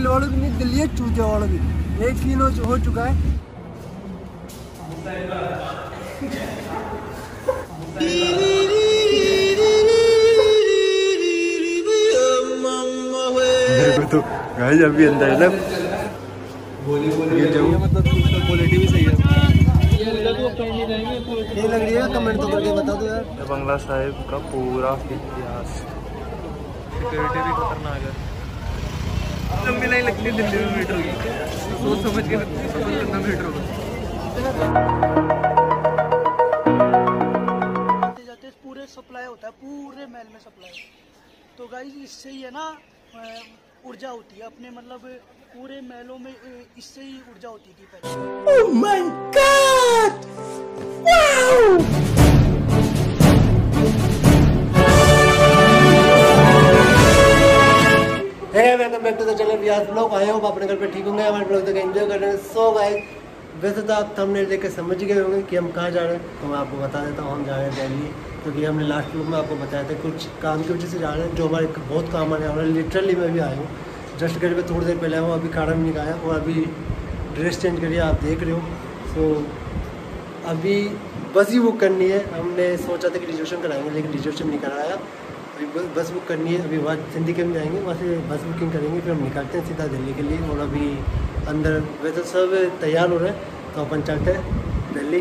दिल वालों की नहीं दिल ये चूतिया वालों की एक सीन हो, हो चुका है। तो गाइस अभी अंदर है ना। ये जो मतलब क्वालिटी भी सही है नहीं लग रही है कमेंट तो करके बता दो यार। ये बंगला साहिब का पूरा इतिहास। सिक्योरिटी भी खतरनाक है। लंबी लाइन लगती है दिल्ली में मीटर की। सोच समझ के समझ कितना मीटर जाते पूरे सप्लाई होता है पूरे महल में सप्लाई तो गाइज़ इससे ही है ना ऊर्जा होती है। अपने मतलब पूरे महलों में इससे ही ऊर्जा होती थी पहले। हे व्यास ब्लॉग आए हो अपने घर पे ठीक होंगे, हमारे ब्लॉग तक एंजॉय कर रहे हैं। सो गाइस वैसे तो आप थंबनेल देख के समझ गए होंगे कि हम कहाँ जा रहे हैं। तो मैं आपको बता देता हूँ, हम जा रहे हैं दिल्ली। क्योंकि हमने लास्ट ब्लॉग में आपको बताया था, कुछ काम की वजह से जा रहे हैं, जो हमारे बहुत काम आने वाला है। लिटरली मैं भी आया हूँ। जस्ट घर पर थोड़ी देर पहले आया हूँ, अभी खाना भी नहीं और अभी ड्रेस चेंज करिए आप देख रहे हो। सो अभी बस ही बुक करनी है। हमने सोचा था कि रिजर्वेशन कराएँगे, लेकिन रिजर्वेशन नहीं कराया। अभी बस- बुक करनी है, अभी वहाँ सिंधी में जाएँगे, वहाँ से बस बुकिंग करेंगे, फिर हम निकलते हैं सीधा दिल्ली के लिए और अभी अंदर वैसे सब तैयार हो रहे हैं तो अपन चलते हैं दिल्ली।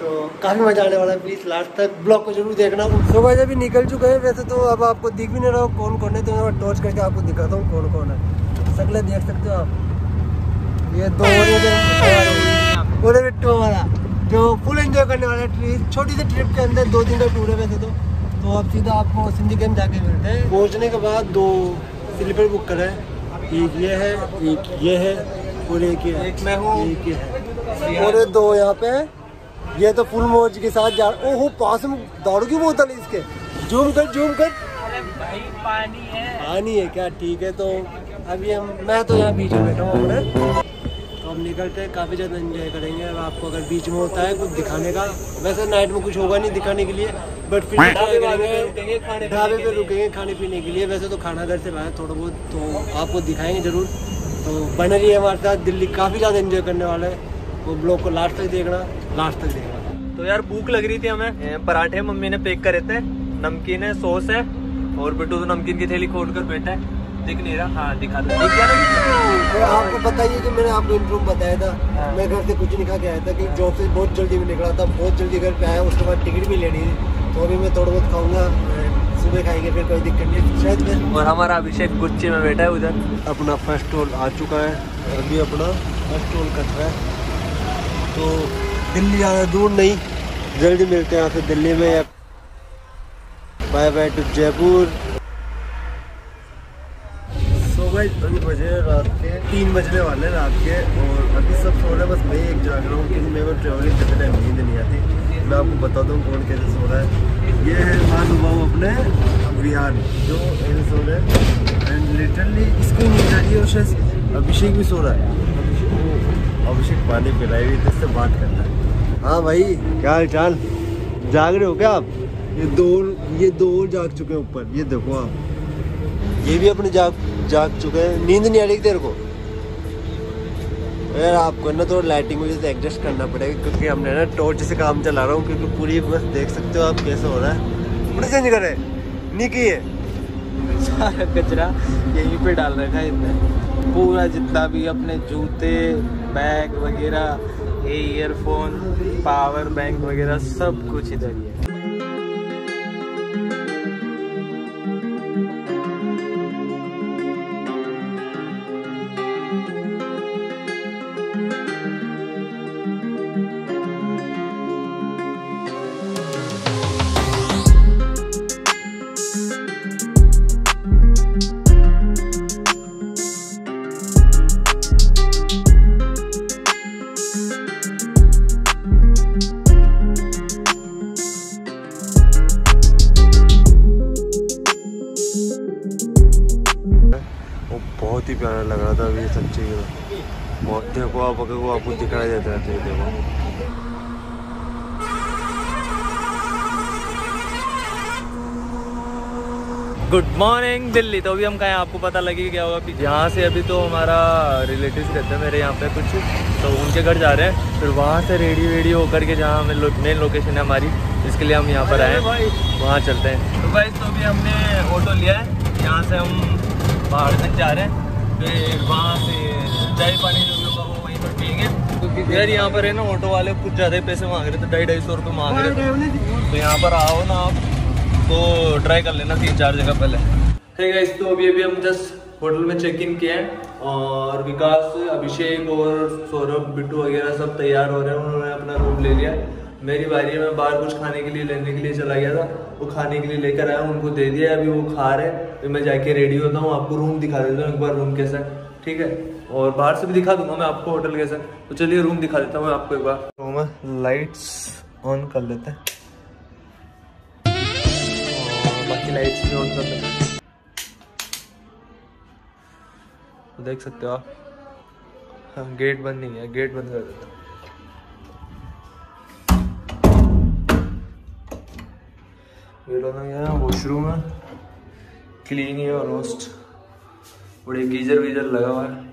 तो काफ़ी मज़ा आने वाला है प्लीज़ लास्ट तक ब्लॉग को ज़रूर देखना। तो भाई अभी निकल चुके हैं, वैसे तो अब आपको दिख भी नहीं रहा हो कौन कौन है तो मैं टॉर्च करके आपको दिखाता हूँ कौन कौन है। सकले देख सकते हो आप। ये दो पूरे बिट्टू जो फुल एंजॉय करने वाला ट्रिप छोटी सी ट्रिप के अंदर दो दिन का टूर है वैसे तो। तो अब सीधा आपको सिंधी गेम जाके मिलते हैं। पहुँचने के बाद दो स्लीपर बुक करें। एक ये है एक ये है और एक ये एक मैं हूँ। एक ये है। और दो यहाँ पे है। ये तो फुल मौज के साथ जा ओहो पास में दारू की बोतल है इसके? जूम कर जूम कर। अरे भाई पानी है। पानी है क्या? ठीक है तो अभी हम मैं तो यहाँ बीच में बैठा हूँ अपने। तो हम निकलते हैं काफ़ी ज़्यादा एंजॉय करेंगे। और आपको अगर बीच में होता है कुछ दिखाने का वैसे नाइट में कुछ होगा नहीं दिखाने के लिए बट फिर ढाबे पे ढाबे पे रुकेंगे खाने पीने के लिए। वैसे तो खाना घर से बाहर थोड़ा बहुत तो आपको दिखाएँगे ज़रूर। तो बने रही है हमारे साथ दिल्ली काफ़ी ज़्यादा एंजॉय करने वाला है। वो ब्लॉग को लास्ट तक देखना लास्ट तक देखना। तो यार भूख लग रही थी हमें। पराठे मम्मी ने पैक करे थे। नमकीन है सॉस है और बिट्टू तो नमकीन की थैली खोल कर बैठा है। दिख नहीं रहा। हाँ दिखा दो। दिख गया ना आपको बताइए कि मैंने आपको इंट्रूम बताया था। मैं घर से कुछ नहीं खा के आया था कि जॉब से बहुत जल्दी में निकला था। बहुत जल्दी घर पे आया उसके बाद टिकट भी लेनी थी। तो अभी मैं थोड़ा बहुत खाऊँगा सुबह खाएँगे फिर कोई दिक्कत नहीं शायद मैं और हमारा अभिषेक गुच्चे में बैठा है उधर। अपना फ़र्स्ट टोल आ चुका है। अभी अपना फ़र्स्ट टोल कट रहा है। तो दिल्ली ज़्यादा दूर नहीं। जल्दी मिलते हैं आपसे दिल्ली में। Bye bye to Jaipur. So भाई, अभी बजे रात के तीन बजने वाले हैं रात के, और अभी सब सो रहे हैं, बस मैं एक जाग रहा हूँ, क्योंकि मेरे को ट्रेवलिंग करते टाइम नींद नहीं आती। मैं आपको बताता हूँ कौन कैसे सो रहा है। ये है मान महानुभाव अपने विहान जो ऐसे सो रहे हैं। एंड लिटरली इसको नींद आ रही है और शायद अभिषेक भी सो रहा है। अभिषेक पानी पिलाई हुई तो इससे बात करता है। हाँ भाई, क्या हाल चाल जाग रहे हो क्या आप? ये दो ये दो जाग चुके हैं ऊपर, ये देखो आप। ये भी अपने जाग जाग चुके हैं। नींद नहीं आ रही तेरे को? यार, आपको ना तो लाइटिंग से एडजस्ट करना पड़ेगा, क्योंकि हमने ना टॉर्च से काम चला रहा हूँ, क्योंकि पूरी बस देख सकते हो आप कैसे हो रहा है। पूरे चेंज करे नहीं किए सारा कचरा यहीं पे डाल रखा है इनने। पूरा जितना भी अपने जूते बैग वगैरह ईयरफोन पावर बैंक वगैरह, सब कुछ इधर ही है। मॉर्निंग दिल्ली तो अभी हम कहें आपको पता लगी गया होगा कि यहाँ से अभी तो हमारा रिलेटिव रहते हैं मेरे यहाँ पे कुछ तो उनके घर जा रहे हैं। फिर वहाँ से रेडी वेडी होकर के जहाँ हमें लो, मेन लोकेशन है हमारी इसके लिए हम यहाँ पर आए वहाँ चलते हैं। तो भाई तो अभी हमने ऑटो लिया है। यहाँ से हम पहाड़ तक जा रहे हैं। फिर वहाँ से चाय पानी जो भी होगा वो वहीं पर पियेंगे। यार यहाँ पर है ना ऑटो वाले कुछ ज़्यादा ही पैसे मांग रहे थे ढाई ढाई सौ रुपये मांग रहे थे। तो यहाँ पर आओ ना आप तो ट्राई कर लेना तीन चार जगह पहले। है गाइस तो अभी अभी हम जस्ट होटल में चेक इन किए हैं और विकास अभिषेक और सौरभ बिट्टू वगैरह सब तैयार हो रहे हैं। उन्होंने अपना रूम ले लिया। मेरी बारी है मैं बाहर कुछ खाने के लिए लेने के लिए चला गया था। वो खाने के लिए लेकर आया उनको दे दिया अभी वो खा रहे हैं। मैं जाके रेडी होता हूँ आपको रूम दिखा देता हूँ एक बार रूम कैसा है। ठीक है? और बाहर से भी दिखा दूँगा मैं आपको होटल कैसा तो चलिए रूम दिखा देता हूँ आपको एक बार। रूम में लाइट्स ऑन कर लेते हैं। बाकी लाइट्स भी ऑन कर लेते हैं। देख सकते हो आप। हाँ, गेट बंद नहीं है गेट बंद कर देता हूँ। ये वॉशरूम है। क्लीन ही है ऑलमोस्ट बड़े गीजर वीजर लगा हुआ है।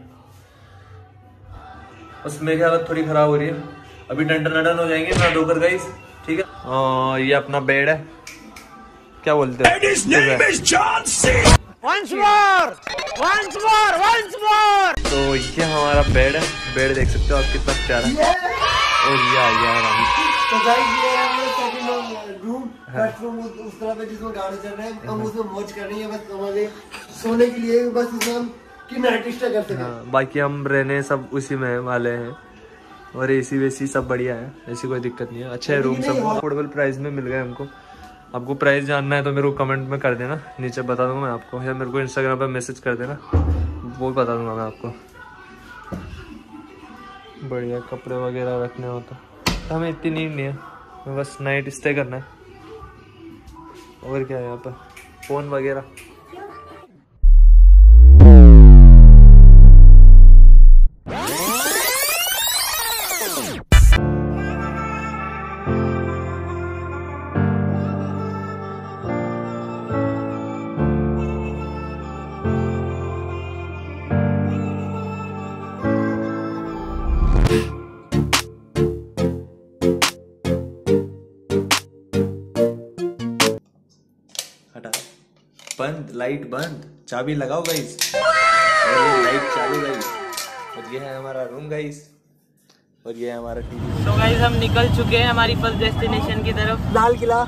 बस मेरे ख्याल थोड़ी खराब हो रही है? अभी टंटन टन हो जाएँगे मैं धोकर गई ठीक है? और ये अपना बेड है। क्या बोलते हैं? Once more! Once more! Once more! तो ये हमारा बेड है। बेड देख सकते हो आप कितना प्यारा। है। और ये आ गया आराम तो गाइस ये है हमारा सेकंड रूम बेडरूम उस उस तरफ़ है जिसमें गाड़ी चल रहे हैं। हम उसमें मौज कर रही है बस हमारे सोने के लिए बस इसमें हम की नाइट स्टे कर सकें। हाँ बाकी हम रहने सब उसी में वाले हैं। और एसी वेसी सब बढ़िया है। ऐसी कोई दिक्कत नहीं है। अच्छा है रूम सब अफोर्डेबल प्राइस में मिल गए हमको। आपको प्राइस जानना है तो मेरे को कमेंट में कर देना। नीचे बता दूँगा मैं आपको। या मेरे को इंस्टाग्राम पर मैसेज कर देना। वो बता दूँगा मैं आपको। बढ़िया कपड़े वगैरह रखने हो तो। हमें इतनी नींद नहीं है। बस नाइट स्टे करना है। और क्या है यहाँ पर? फ़ोन वगैरह। लाइट बंद। चाबी लगाओ गाइस और ये लाइट चालू गाइस और ये है हमारा रूम गाइस और ये है हमारा टीवी तो गाइस हम निकल चुके हैं हमारी फ़र्स्ट डेस्टिनेशन की तरफ़। लाल किला।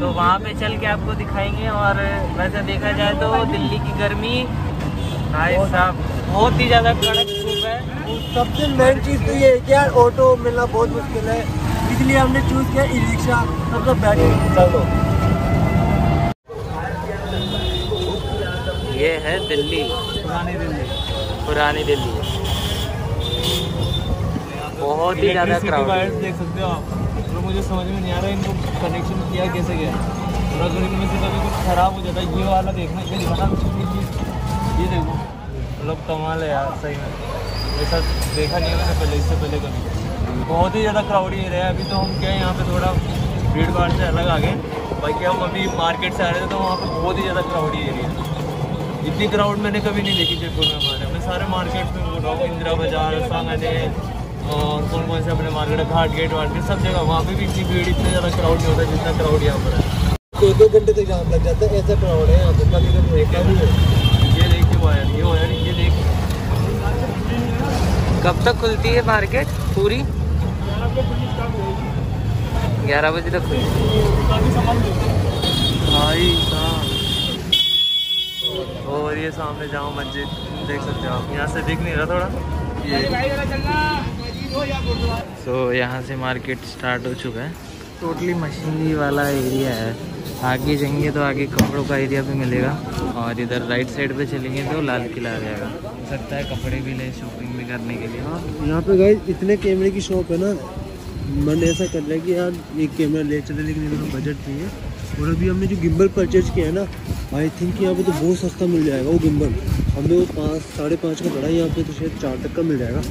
तो वहाँ पे चल के आपको दिखाएँगे और वैसे देखा जाए तो दिल्ली की गर्मी भाई साहब बहुत ही ज़्यादा कड़क धूप है। सबसे मेन चीज़ तो ये है कि यार ऑटो मिलना बहुत मुश्किल है। इसलिए हमने चूज़ किया ई रिक्शा मतलब बैठे चलो। ये है दिल्ली। पुरानी दिल्ली। पुरानी दिल्ली। बहुत ही ज़्यादा क्राउड देख सकते हो आप। तो मुझे समझ में नहीं आ रहा इनको कनेक्शन किया कैसे गया इनमें से कभी कुछ खराब हो जाता है ये वाला देखना ये दिखाना। ये चीज़ ये देखो। मतलब कमाल है यार सही में। ऐसा देखा नहीं है मैंने पहले इससे पहले कभी। बहुत ही ज़्यादा क्राउडी एरिया है। अभी तो हम क्या है यहाँ पे थोड़ा भीड़ भाड़ से अलग आ गए बाकी हम अभी मार्केट से आ रहे थे तो वहाँ पे बहुत ही ज़्यादा क्राउडी एरिया है। इतनी क्राउड मैंने कभी नहीं देखी जयपुर में हमारे। मैं सारे मार्केट में बोल रहा हूँ इंदिरा बाज़ार सांगने और कौन कौन से अपने मार्केट है घाट गेट वाट सब जगह वहाँ पे भी इतनी भीड़ इतना ज़्यादा क्राउड नहीं होता जितना क्राउड यहाँ पर है। एक एक घंटे तक जाम लग जाता है ऐसा क्राउड है यहाँ पे कभी कभी देखा भी है ये देखिए वायर ये वायर ये देख। कब तक खुलती है मार्केट पूरी? ग्यारह बजे तक खुलती है। भाई साहब। और ये सामने जाओ मस्जिद देख सकते हो आप। यहाँ से दिख नहीं रहा थोड़ा? ये। सो so, यहाँ से मार्केट स्टार्ट हो चुका है। टोटली मशीनरी वाला एरिया है। आगे जाएँगे तो आगे कपड़ों का एरिया भी मिलेगा। और इधर राइट साइड पे चलेंगे तो लाल किला आ जाएगा। हो सकता है कपड़े भी ले शॉपिंग भी करने के लिए। यहाँ पे गए इतने कैमरे की शॉप है ना। मन ऐसा कर रहा है कि यार एक कैमरा ले चले लेकिन बजट नहीं है। और अभी हमने जो गिम्बल परचेज किया है ना आई थिंक यहाँ पे तो बहुत सस्ता मिल जाएगा वो गिम्बल। हमें वो पाँच साढ़े पाँच का पड़ा यहाँ पे तो शायद चार तक का मिल जाएगा।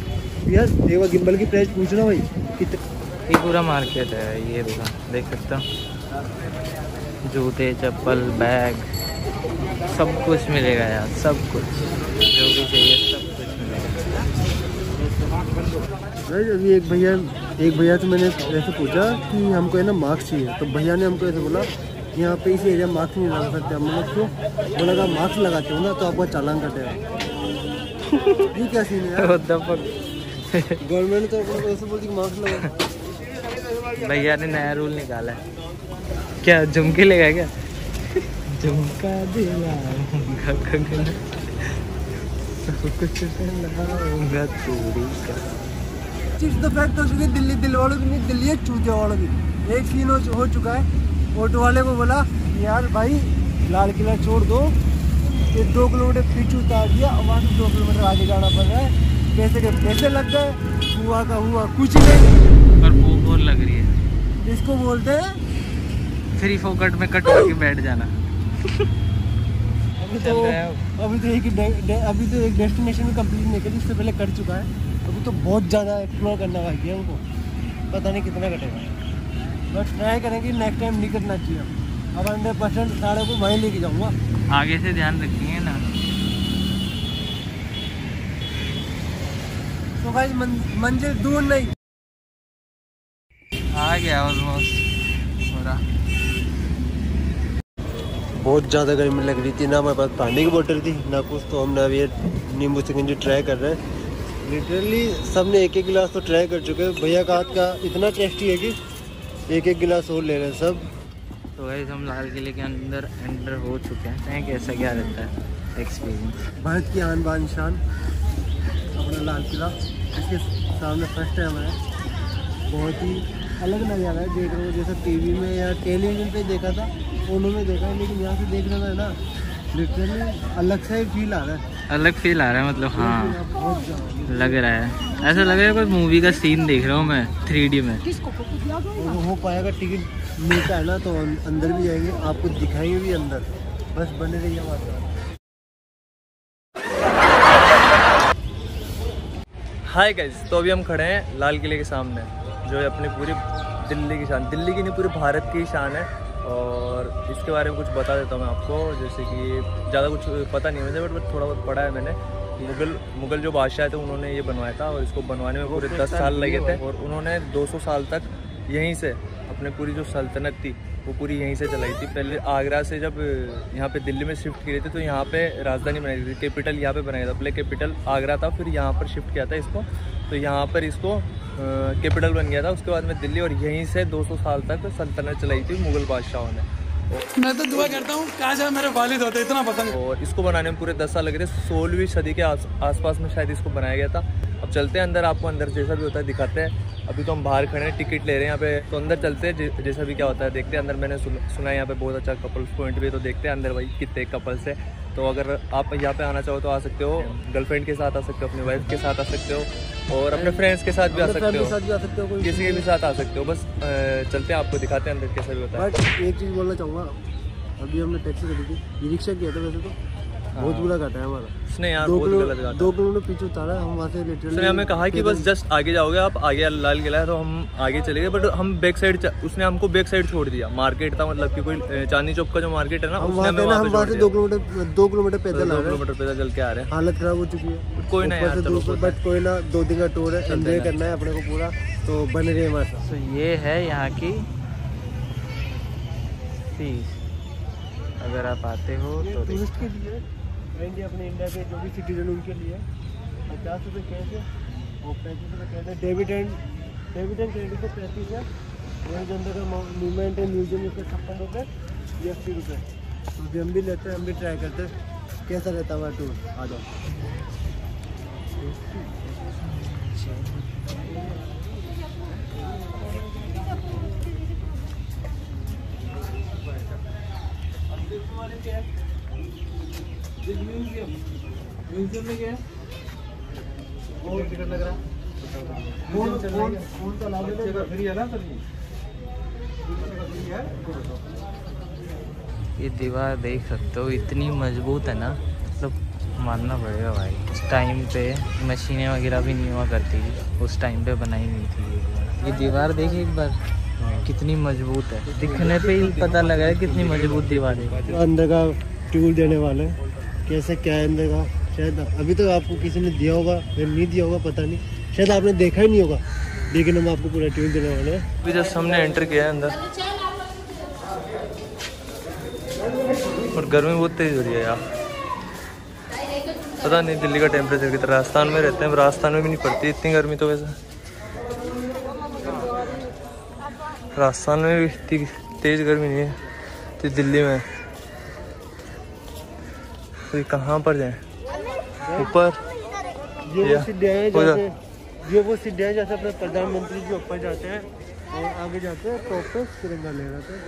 यार एक बार गिम्बल की प्राइस पूछना भाई कितना ये पूरा मार्केट है ये देखा देख सकते हो। जूते चप्पल बैग सब कुछ मिलेगा यार सब कुछ। जो भी चाहिए सब कुछ मिलेगा। भाई अभी एक भैया एक भैया से मैंने ऐसे पूछा कि हमको है ना मार्क्स चाहिए। तो भैया ने हमको ऐसे बोला यहाँ पे इस एरिया मास्क नहीं लगा सकते हम लोग क्यों बोला अगर मार्क्स लगाते हो ना तो आपका चालान कटेगा ये क्या सीन है? गवर्नमेंट तो अपने ऐसे बोलती कि मार्क्स लगा भैया ने नया रूल निकाला है। क्या झुमके लेगा क्या? झुमका दिलाऊँगा सब कुछ दिलाऊँगा चोरी का। चीज़ तो फैक्ट हो चुकी है दिल्ली दिल वालों की नहीं दिल्ली है चूतिया वालों की एक सीन हो चुका है। ऑटो वाले को बोला यार भाई लाल किला छोड़ दो। ये दो किलोमीटर पीछे उतार दिया और वहाँ से दो किलोमीटर आगे जाना पड़ रहा है। पैसे के पैसे लग गए। हुआ का हुआ कुछ नहीं। और भूख और लग रही है। इसको बोलते हैं फ्री फोकट में कटवा के बैठ जाना। अभी तो अभी तो एक डे- डे- अभी तो एक डेस्टिनेशन भी कंप्लीट नहीं करी इससे पहले कट चुका है। अभी तो बहुत ज़्यादा एक्सप्लोर करना बाकी है उनको। पता नहीं कितना कटेगा। बट ट्राई करेंगे नेक्स्ट टाइम नहीं करना चाहिए। अब हंड्रेड परसेंट सारे को वहीं लेके जाऊँगा। आगे से ध्यान रखिए ना। तो भाई मंजिल दूर नहीं। आ गया ऑलमोस्ट हो बहुत ज़्यादा गर्मी लग रही थी ना हमारे पास पानी की बोतल थी ना कुछ तो हम ना ये नींबू सिकंजी ट्राई कर रहे हैं। लिटरली सबने एक एक गिलास तो ट्राई कर चुके हैं। भैया का हाथ का इतना टेस्टी है कि एक एक गिलास और ले रहे हैं सब। तो भाई हम लाल किले के अंदर एंटर हो चुके हैं। कहें कैसा क्या रहता है? एक्सपीरियंस भारत की आन बान शान। अपना लाल किला। इसके सामने फ़र्स्ट टाइम है बहुत ही अलग नज़ारा है। देख रहे हो जैसे टीवी में या टेलीविज़न पे देखा था में देखा है लेकिन यहाँ से देखने में ना लिटरली अलग सा ही फील आ रहा है। अलग फील आ रहा है मतलब हाँ। लग रहा है। ऐसा लग रहा है कोई मूवी का सीन देख रहा हूँ मैं थ्री डी में। हो पाएगा टिकट मिलता है ना तो अं- अंदर भी जाएँगे आपको दिखाएँगे भी अंदर। बस बने रहिए हमारे हाय गाइस तो अभी हम खड़े हैं लाल किले के सामने जो है अपनी पूरी दिल्ली की शान दिल्ली की नहीं पूरे भारत की शान है। और इसके बारे में कुछ बता देता हूँ मैं आपको जैसे कि ज़्यादा कुछ पता नहीं है मुझे बट थोड़ा बहुत पढ़ा है मैंने। मुगल मुगल जो बादशाह थे उन्होंने ये बनवाया था और इसको बनवाने में पूरे दस साल लगे थे और उन्होंने 200 साल तक यहीं से अपने पूरी जो सल्तनत थी वो पूरी यहीं से चलाई थी। पहले आगरा से जब यहाँ पे दिल्ली में शिफ्ट किए थे तो यहाँ पे राजधानी बनाई थी। कैपिटल यहाँ पे बनाया था। पहले कैपिटल आगरा था फिर यहाँ पर शिफ्ट किया था इसको। तो यहाँ पर इसको कैपिटल बन गया था। उसके बाद में दिल्ली और यहीं से 200 साल तक सल्तनत चलाई थी मुगल बादशाहों ने। मैं तो दुआ करता हूँ काश मेरे वालिद होते इतना पसंद। और इसको बनाने में पूरे दस साल लगे थे। सोलहवीं सदी के आस आसपास में शायद इसको बनाया गया था। अब चलते हैं अंदर आपको अंदर जैसा भी होता है दिखाते हैं। अभी तो हम बाहर खड़े हैं टिकट ले रहे हैं यहाँ पे। तो अंदर चलते हैं जैसा भी क्या होता है देखते हैं अंदर मैंने सुन, सुना है यहाँ पे बहुत अच्छा कपल्स पॉइंट भी है तो देखते हैं अंदर भाई कितने कपल्स है। तो अगर आप यहाँ पे आना चाहो तो आ सकते हो गर्लफ्रेंड के साथ आ सकते हो अपनी वाइफ के साथ आ सकते हो और अपने फ्रेंड्स के साथ भी आ सकते हो। हो किसी के भी साथ आ सकते हो बस चलते हैं आपको दिखाते हैं अंदर कैसा भी होता है। एक चीज़ बोलना चाहूँगा अभी हमने टैक्सी करी थी रिक्शा किया था वैसे तो। बहुत बुरा घाटा है हमारा। उसने यार बहुत गलत कहा दो किलोमीटर पीछे उतारा हम वहाँ से उसने हमें कहा कि बस जस्ट आगे जाओगे आप आगे लाल किला है तो हम आगे चले गए बट हम बैक साइड उसने हमको बैक साइड छोड़ दिया। मार्केट था मतलब कि कोई चांदनी चौक का जो मार्केट है ना उसने हमें वहाँ हम वहाँ से दो किलोमीटर दो किलोमीटर पैदल आ दो रहे हैं। किलोमीटर पैदल चल के आ रहे हैं। हालत खराब हो चुकी है। कोई ना यार चलो बट कोई ना दो दिन का टूर है एंजॉय करना है अपने को पूरा तो बने रहिए हमारे तो ये है यहाँ की फ़ीस अगर आप आते हो तो टूरिस्ट के लिए एंड अपने इंडिया के जो भी सिटीजन उनके लिए पचास रुपये कैश है और पैंतीस रुपये कैश है। Debit and debit and credit पे पैंतीस है। वही जो अंदर का मूवमेंट है म्यूज़ियम इसके छप्पन रुपये ये अस्सी रुपये तो अभी हम भी लेते हैं, हम भी ट्राई करते हैं। कैसा रहता हमारा टूर आ जाओ। फ़ोन फ़ोन फ़ोन चला ये दीवार देख सकते हो इतनी मज़बूत है ना। मतलब मानना पड़ेगा भाई। उस टाइम पे मशीनें वगैरह भी नहीं हुआ करती थी। उस टाइम पे बनाई नहीं थी ये दीवार। ये देखिए एक बार। कितनी मज़बूत है। दिखने पे ही पता लगा है कितनी मज़बूत दीवार है। अंदर का टूल देने वाले। हैं कैसे, क्या है का? शायद अभी तक आपको किसी ने दिया होगा, या नहीं दिया होगा, पता नहीं। शायद आपने देखा ही नहीं होगा। लेकिन हम आपको पूरा टूल देने वाले हैं। अभी हमने एंटर किया है अंदर। और गर्मी बहुत तेज हो रही है यार। पता नहीं दिल्ली का टेम्परेचर कितना, राजस्थान में रहते हैं राजस्थान में भी नहीं पड़ती इतनी गर्मी तो वैसे। राजस्थान में भी इतनी तेज गर्मी नहीं है तो दिल्ली में। तो ये कहाँ पर जाए? ऊपर? ये वो सीढ़ियाँ हैं। जैसे ये वो सीढ़ियाँ जैसे अपने प्रधानमंत्री जी ऊपर जाते हैं। और आगे जाते हैं टॉप पे तिरंगा ले जाते हैं।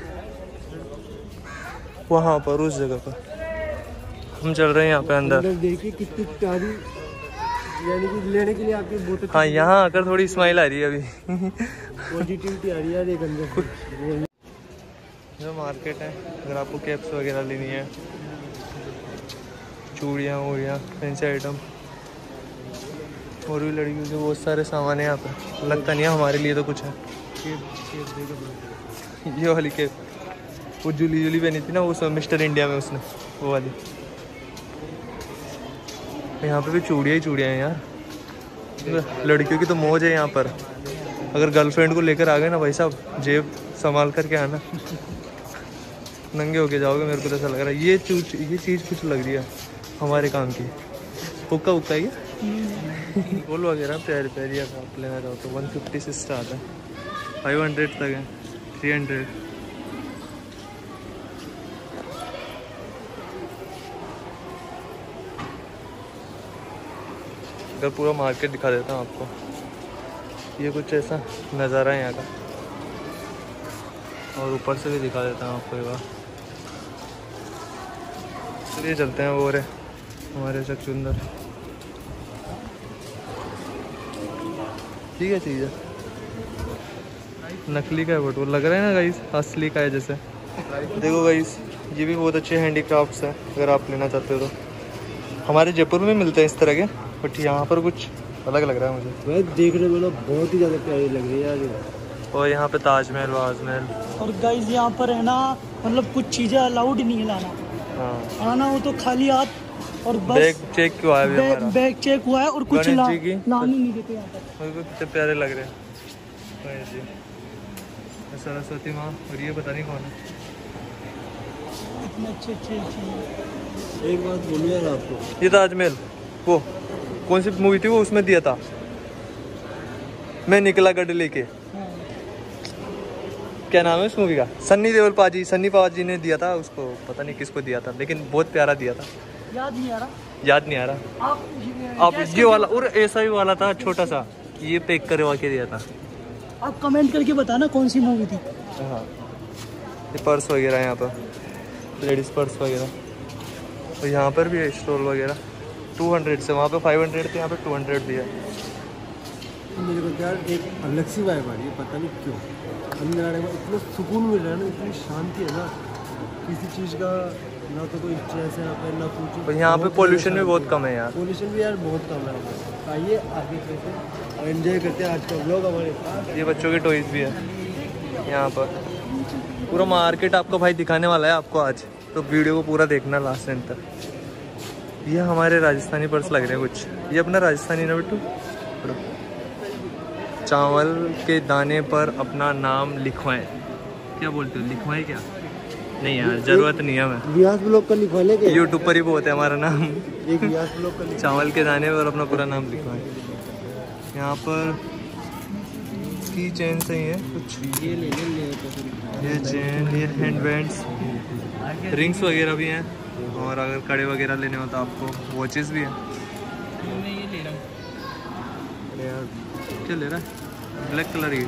वहाँ पर उस जगह पर। हम चल रहे हैं यहाँ पे अंदर। अंदर देखिए कितनी प्यारी यानी कि लेने के लिए आपकी बहुत हाँ यहाँ आकर थोड़ी स्माइल आ रही है अभी। पॉजिटिविटी आ रही है यार एक अंदर जो मार्केट है। अगर आपको कैप्स वगैरह लेनी है चूड़ियाँ, वूड़ियाँ, फैंसी आइटम। और भी लड़कियों के बहुत सारे सामान है यहाँ पे। लगता नहीं है हमारे लिए तो कुछ है। ये वाली कैप वो जूली जूली पहनी थी ना सब मिस्टर इंडिया में उसने, वो वाली। यहाँ पे भी चूड़ियाँ ही चूड़ियाँ हैं यार। लड़कियों की तो मौज है यहाँ पर। अगर गर्लफ्रेंड को लेकर आ गए ना भाई साहब, जेब संभाल करके आना। नंगे होके जाओगे मेरे को तो ऐसा लग रहा है। ये चूज़ ये चीज़ कुछ लग रही है हमारे काम की। हुक्का हुक्का ये? बोल वगैरह प्यारी प्यारी अगर आप लेना चाहो तो। वन फिफ्टी से स्टार्ट है। फाइव हंड्रेड तक है। थ्री हंड्रेड इधर पूरा मार्केट दिखा देता हूँ आपको। ये कुछ ऐसा नज़ारा है यहाँ का। और ऊपर से भी दिखा देता हूँ आपको एक बार। चलिए चलते हैं वो रे हमारे चकचुंदर ठीक है चीज़ है। नकली का है बट वो लग रहा है ना गाइस असली का है जैसे। देखो गाइस ये भी बहुत अच्छे हैंडीक्राफ्ट्स हैं अगर आप लेना चाहते हो तो। हमारे जयपुर में मिलते हैं इस तरह के बट यहाँ पर कुछ अलग लग रहा है मुझे। वह देखने में ना बहुत ही ज़्यादा प्यारी लग रही है यार और यहाँ पे ताजमहल वाजमहल। और गाइज़ यहाँ पर है ना मतलब कुछ चीज़ें अलाउड नहीं है लाना। हाँ आना हो तो खाली हाथ और बैग चेक क्यों आया बैग बैग चेक हुआ है और कुछ ला, लाने नहीं देते पर। कितने प्यारे लग रहे हैं। सरस्वती माँ और ये पता नहीं कौन है। इतने अच्छे अच्छे एक बात बोलूँ यार आपको। ये ताजमहल वो कौन सी मूवी थी वो? उसमें दिया था। मैं निकला गढ़ लेके। हाँ क्या नाम है उस मूवी का? सन्नी देओल पाजी सन्नी पाजी ने दिया था उसको पता नहीं किसको दिया था लेकिन बहुत प्यारा दिया था। याद नहीं आ रहा। याद नहीं आ रहा। आप ये- आप ये वाला और ऐसा ही वाला था छोटा सा ये पैक करवा के दिया था। आप कमेंट करके बताना कौन सी मूवी थी। हाँ। ये पर्स वगैरह यहाँ पर लेडीज़ पर्स वगैरह। और यहाँ पर भी है स्टॉल वगैरह। टू हंड्रेड से वहाँ पे फाइव हंड्रेड थे यहाँ पे टू हंड्रेड दिया मेरे को यार एक अलग सी वाइब आ रही है पता नहीं क्यों। अंदर आने में इतना सुकून मिल रहा है ना इतनी शांति है ना। किसी चीज़ का ना तो कोई स्ट्रेस है यहाँ पे ना कुछ और यहाँ पे पोल्यूशन भी बहुत कम है यार। पोल्यूशन भी यार बहुत कम है। आइए आगे चलते हैं। और एंजॉय करते हैं आज का व्लॉग हमारे साथ। ये बच्चों के टॉयज भी है। यहाँ पर। पूरा मार्केट आपको भाई दिखाने वाला है आपको आज। तो वीडियो को पूरा देखना लास्ट एंड तक। ये हमारे राजस्थानी पर्स लग रहे हैं कुछ। ये अपना राजस्थानी ना बिट्टू? पढ़ो। चावल के दाने पर अपना नाम लिखवाएँ। क्या बोलते हो? लिखवाएँ क्या? नहीं यार ज़रूरत नहीं है हमें। व्यास ब्लॉग का लिखवाने के यूट्यूब पर ही बहुत है हमारा नाम। एक व्यास ब्लॉग का चावल के दाने पर अपना पूरा नाम लिखवाएँ। यहाँ पर की चेन सही है कुछ ये ले ये चेन ये हैंड बैंड्स रिंग्स वगैरह भी हैं। और अगर कड़े वगैरह लेने हो तो आपको वॉचेस भी हैं। यार क्या ले रहा है? ब्लैक कलर की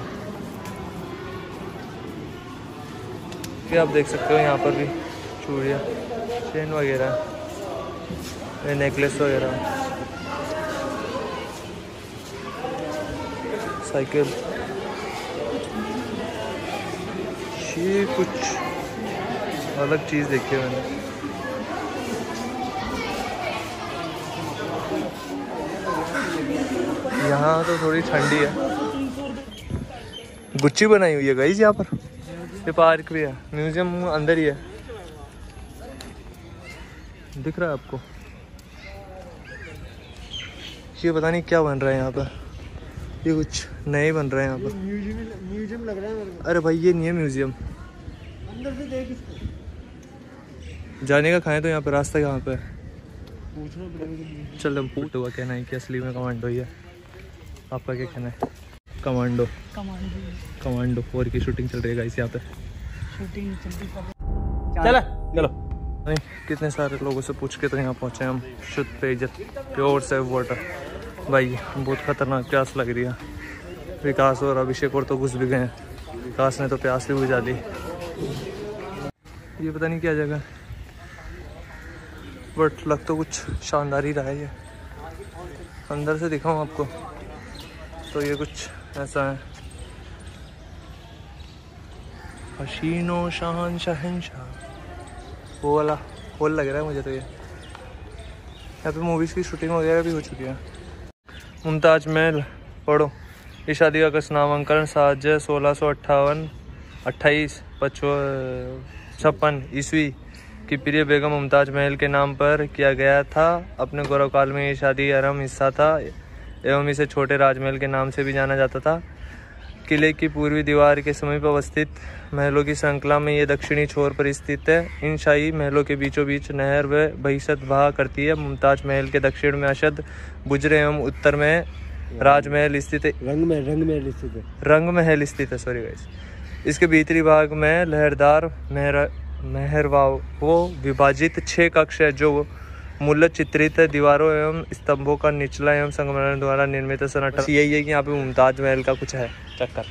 ये आप देख सकते हो यहाँ पर भी चूड़िया चेन वगैरह नेकलेस वगैरह। साइकिल। ये कुछ अलग चीज़ देखी है मैंने। यहाँ तो थोड़ी ठंडी है। गुच्ची बनाई हुई है गाइस यहाँ पर। ये पार्क भी है। म्यूज़ियम अंदर ही है। दिख रहा है आपको? ये पता नहीं क्या बन रहा है यहाँ पर। ये कुछ नए बन रहा है यहाँ पर। म्यूज़ियम लग रहा है अरे भाई ये नहीं है म्यूज़ियम अंदर से देख इसको। जाने का खाएँ तो यहाँ पे रास्ता कहाँ पे है? पूछना पड़ेगा चल हम पूछ हुआ कहना है कि असली में कमांडो ही है। आपका क्या कहना है? कमांडो। कमांडो। कमांडो फोर की शूटिंग चल रही है गाइस यहाँ पे। शूटिंग चलो चलो। नहीं कितने सारे लोगों से पूछ के तो यहाँ पहुँचे हम। शुद्ध पेयजल प्योर सेव वाटर भाई बहुत खतरनाक प्यास लग रही है। विकास और अभिषेक और तो घुस भी गए हैं। विकास ने तो प्यास भी बुझा दी। ये पता नहीं क्या जगह। बट लग तो कुछ शानदार ही रहा है ये। अंदर से दिखाऊँ आपको। तो ये कुछ ऐसा है। हसीनो शाहन शहनशाह वो वाला होल लग रहा है मुझे तो ये। यहाँ पे मूवीज़ की शूटिंग वगैरह भी हो चुकी है। मुमताज़ महल, पढ़ो। ये शादी का कस नामांकन, सात जय सोलह सौ अट्ठावन, अट्ठाईस पचव छप्पन ईस्वी की प्रिय बेगम मुमताज़ महल के नाम पर किया गया था। अपने गौरव काल में ये शादी अहम हिस्सा था। एवं इसे छोटे राजमहल के नाम से भी जाना जाता था। किले की पूर्वी दीवार के समीप अवस्थित महलों की श्रृंखला में ये दक्षिणी छोर पर स्थित है। इन शाही महलों के बीचों बीच नहर व बहिसत बहा करती है। मुमताज़ महल के दक्षिण में अशद बुजरे एवं उत्तर में राजमहल स्थित है। रंग में रंग में स्थित है। रंग महल स्थित है सॉरी गाइस इसके भीतरी भाग में लहरदार महर मेहरवाओं विभाजित छः कक्ष है जो मूल्य चित्रित दीवारों एवं स्तंभों का निचला एवं संगमरमर द्वारा निर्मित सन्नाटा यही है कि यहाँ पे मुमताज़ महल का कुछ है। चक्कर।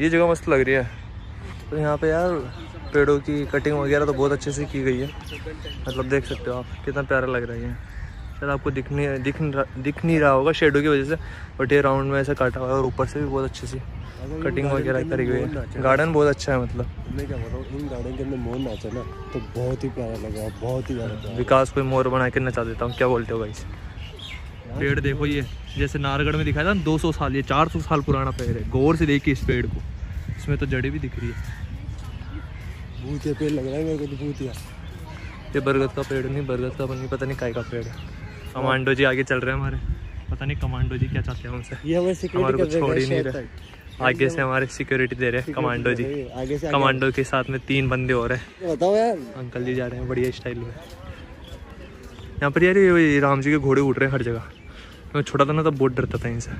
ये जगह मस्त लग रही है। तो यहाँ पे यार पेड़ों की कटिंग वगैरह तो बहुत अच्छे से की गई है। मतलब देख सकते हो आप, कितना प्यारा लग रहा है शायद आपको दिख नहीं दिख नहीं रहा होगा शेडो की वजह से बट ये राउंड में ऐसा काटा हुआ है और ऊपर से भी बहुत अच्छे से। कटिंग वगैरह करी गई है। गार्डन बहुत अच्छा है मतलब। मैं क्या बताऊँ इन गार्डन के अंदर मोर नाचा ना तो बहुत ही प्यारा लगा बहुत ही ज़्यादा प्यारा। विकास को मोर बना के नचा देता हूँ क्या बोलते हो भाई पेड़ देखो ये जैसे नारगढ़ में दिखाया था दो सौ साल ये चार सौ साल पुराना पेड़ है। गौर से देखिए इस पेड़ को। इसमें तो जड़ें भी दिख रही है। भूतिया पेड़ लग रहा है मेरे को तो भूतिया ये बरगद का पेड़ नहीं बरगद का नहीं पता नहीं काय का पेड़ है। कमांडो जी आगे चल रहे हैं हमारे। पता नहीं कमांडो जी क्या चाहते हैं हमसे। ये हमें हमारे सिक्योरिटी को छोड़ ही नहीं रहे। आगे से हमारे सिक्योरिटी दे रहे हैं कमांडो जी। आगे से कमांडो के साथ में तीन बंदे और हैं। बताओ यार। अंकल जी जा रहे हैं बढ़िया स्टाइल में। यहाँ पर यार ये राम जी के घोड़े उठ रहे हैं हर जगह। मैं छोटा था ना तब बहुत डरता था इनसे।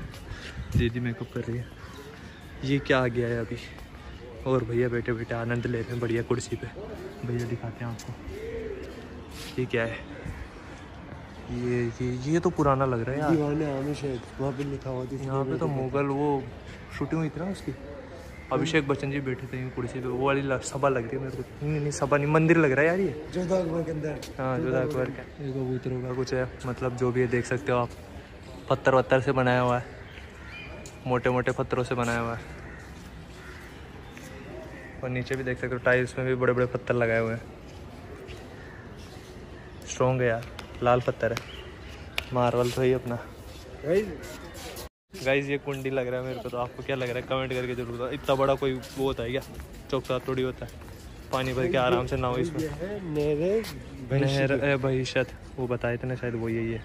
जी जी मेकअप कर रही है। ये क्या आ गया है अभी? और भैया बैठे बैठे आनंद ले रहे हैं बढ़िया कुर्सी पे। भैया दिखाते हैं आपको। ये क्या है? ये ये ये तो पुराना लग रहा है यार। दीवाने आने शायद वहाँ पे लिखा हुआ था यहाँ पे तो मुगल वो शूटिंग हुई थी ना उसकी। अभिषेक बच्चन जी बैठे थे कुर्सी पे वो वाली सभा लग रही है मेरे को। नहीं नहीं सभा नहीं मंदिर लग रहा है यार ये। जोधा अकबर के अंदर। हाँ जोधा अकबर का। ये कबूतरों का कुछ है मतलब जो भी है देख सकते हो आप। पत्थर वत्थर से बनाया हुआ है। मोटे मोटे पत्थरों से बनाया हुआ है। और नीचे भी देख सकते हो टाइल्स में भी बड़े बड़े पत्थर लगाए हुए हैं। स्ट्रॉन्ग है यार लाल पत्थर है। मार्बल तो ही अपना। गाइज़ ये कुंडी लग रहा है मेरे को तो। आपको क्या लग रहा है? कमेंट करके ज़रूर बताओ। इतना बड़ा कोई वो होता है क्या? चौकसा थोड़ी होता है। पानी भर के आराम से ना हो इसमें। है नहर भविष्यत। वो बताए थे ना शायद वो यही है।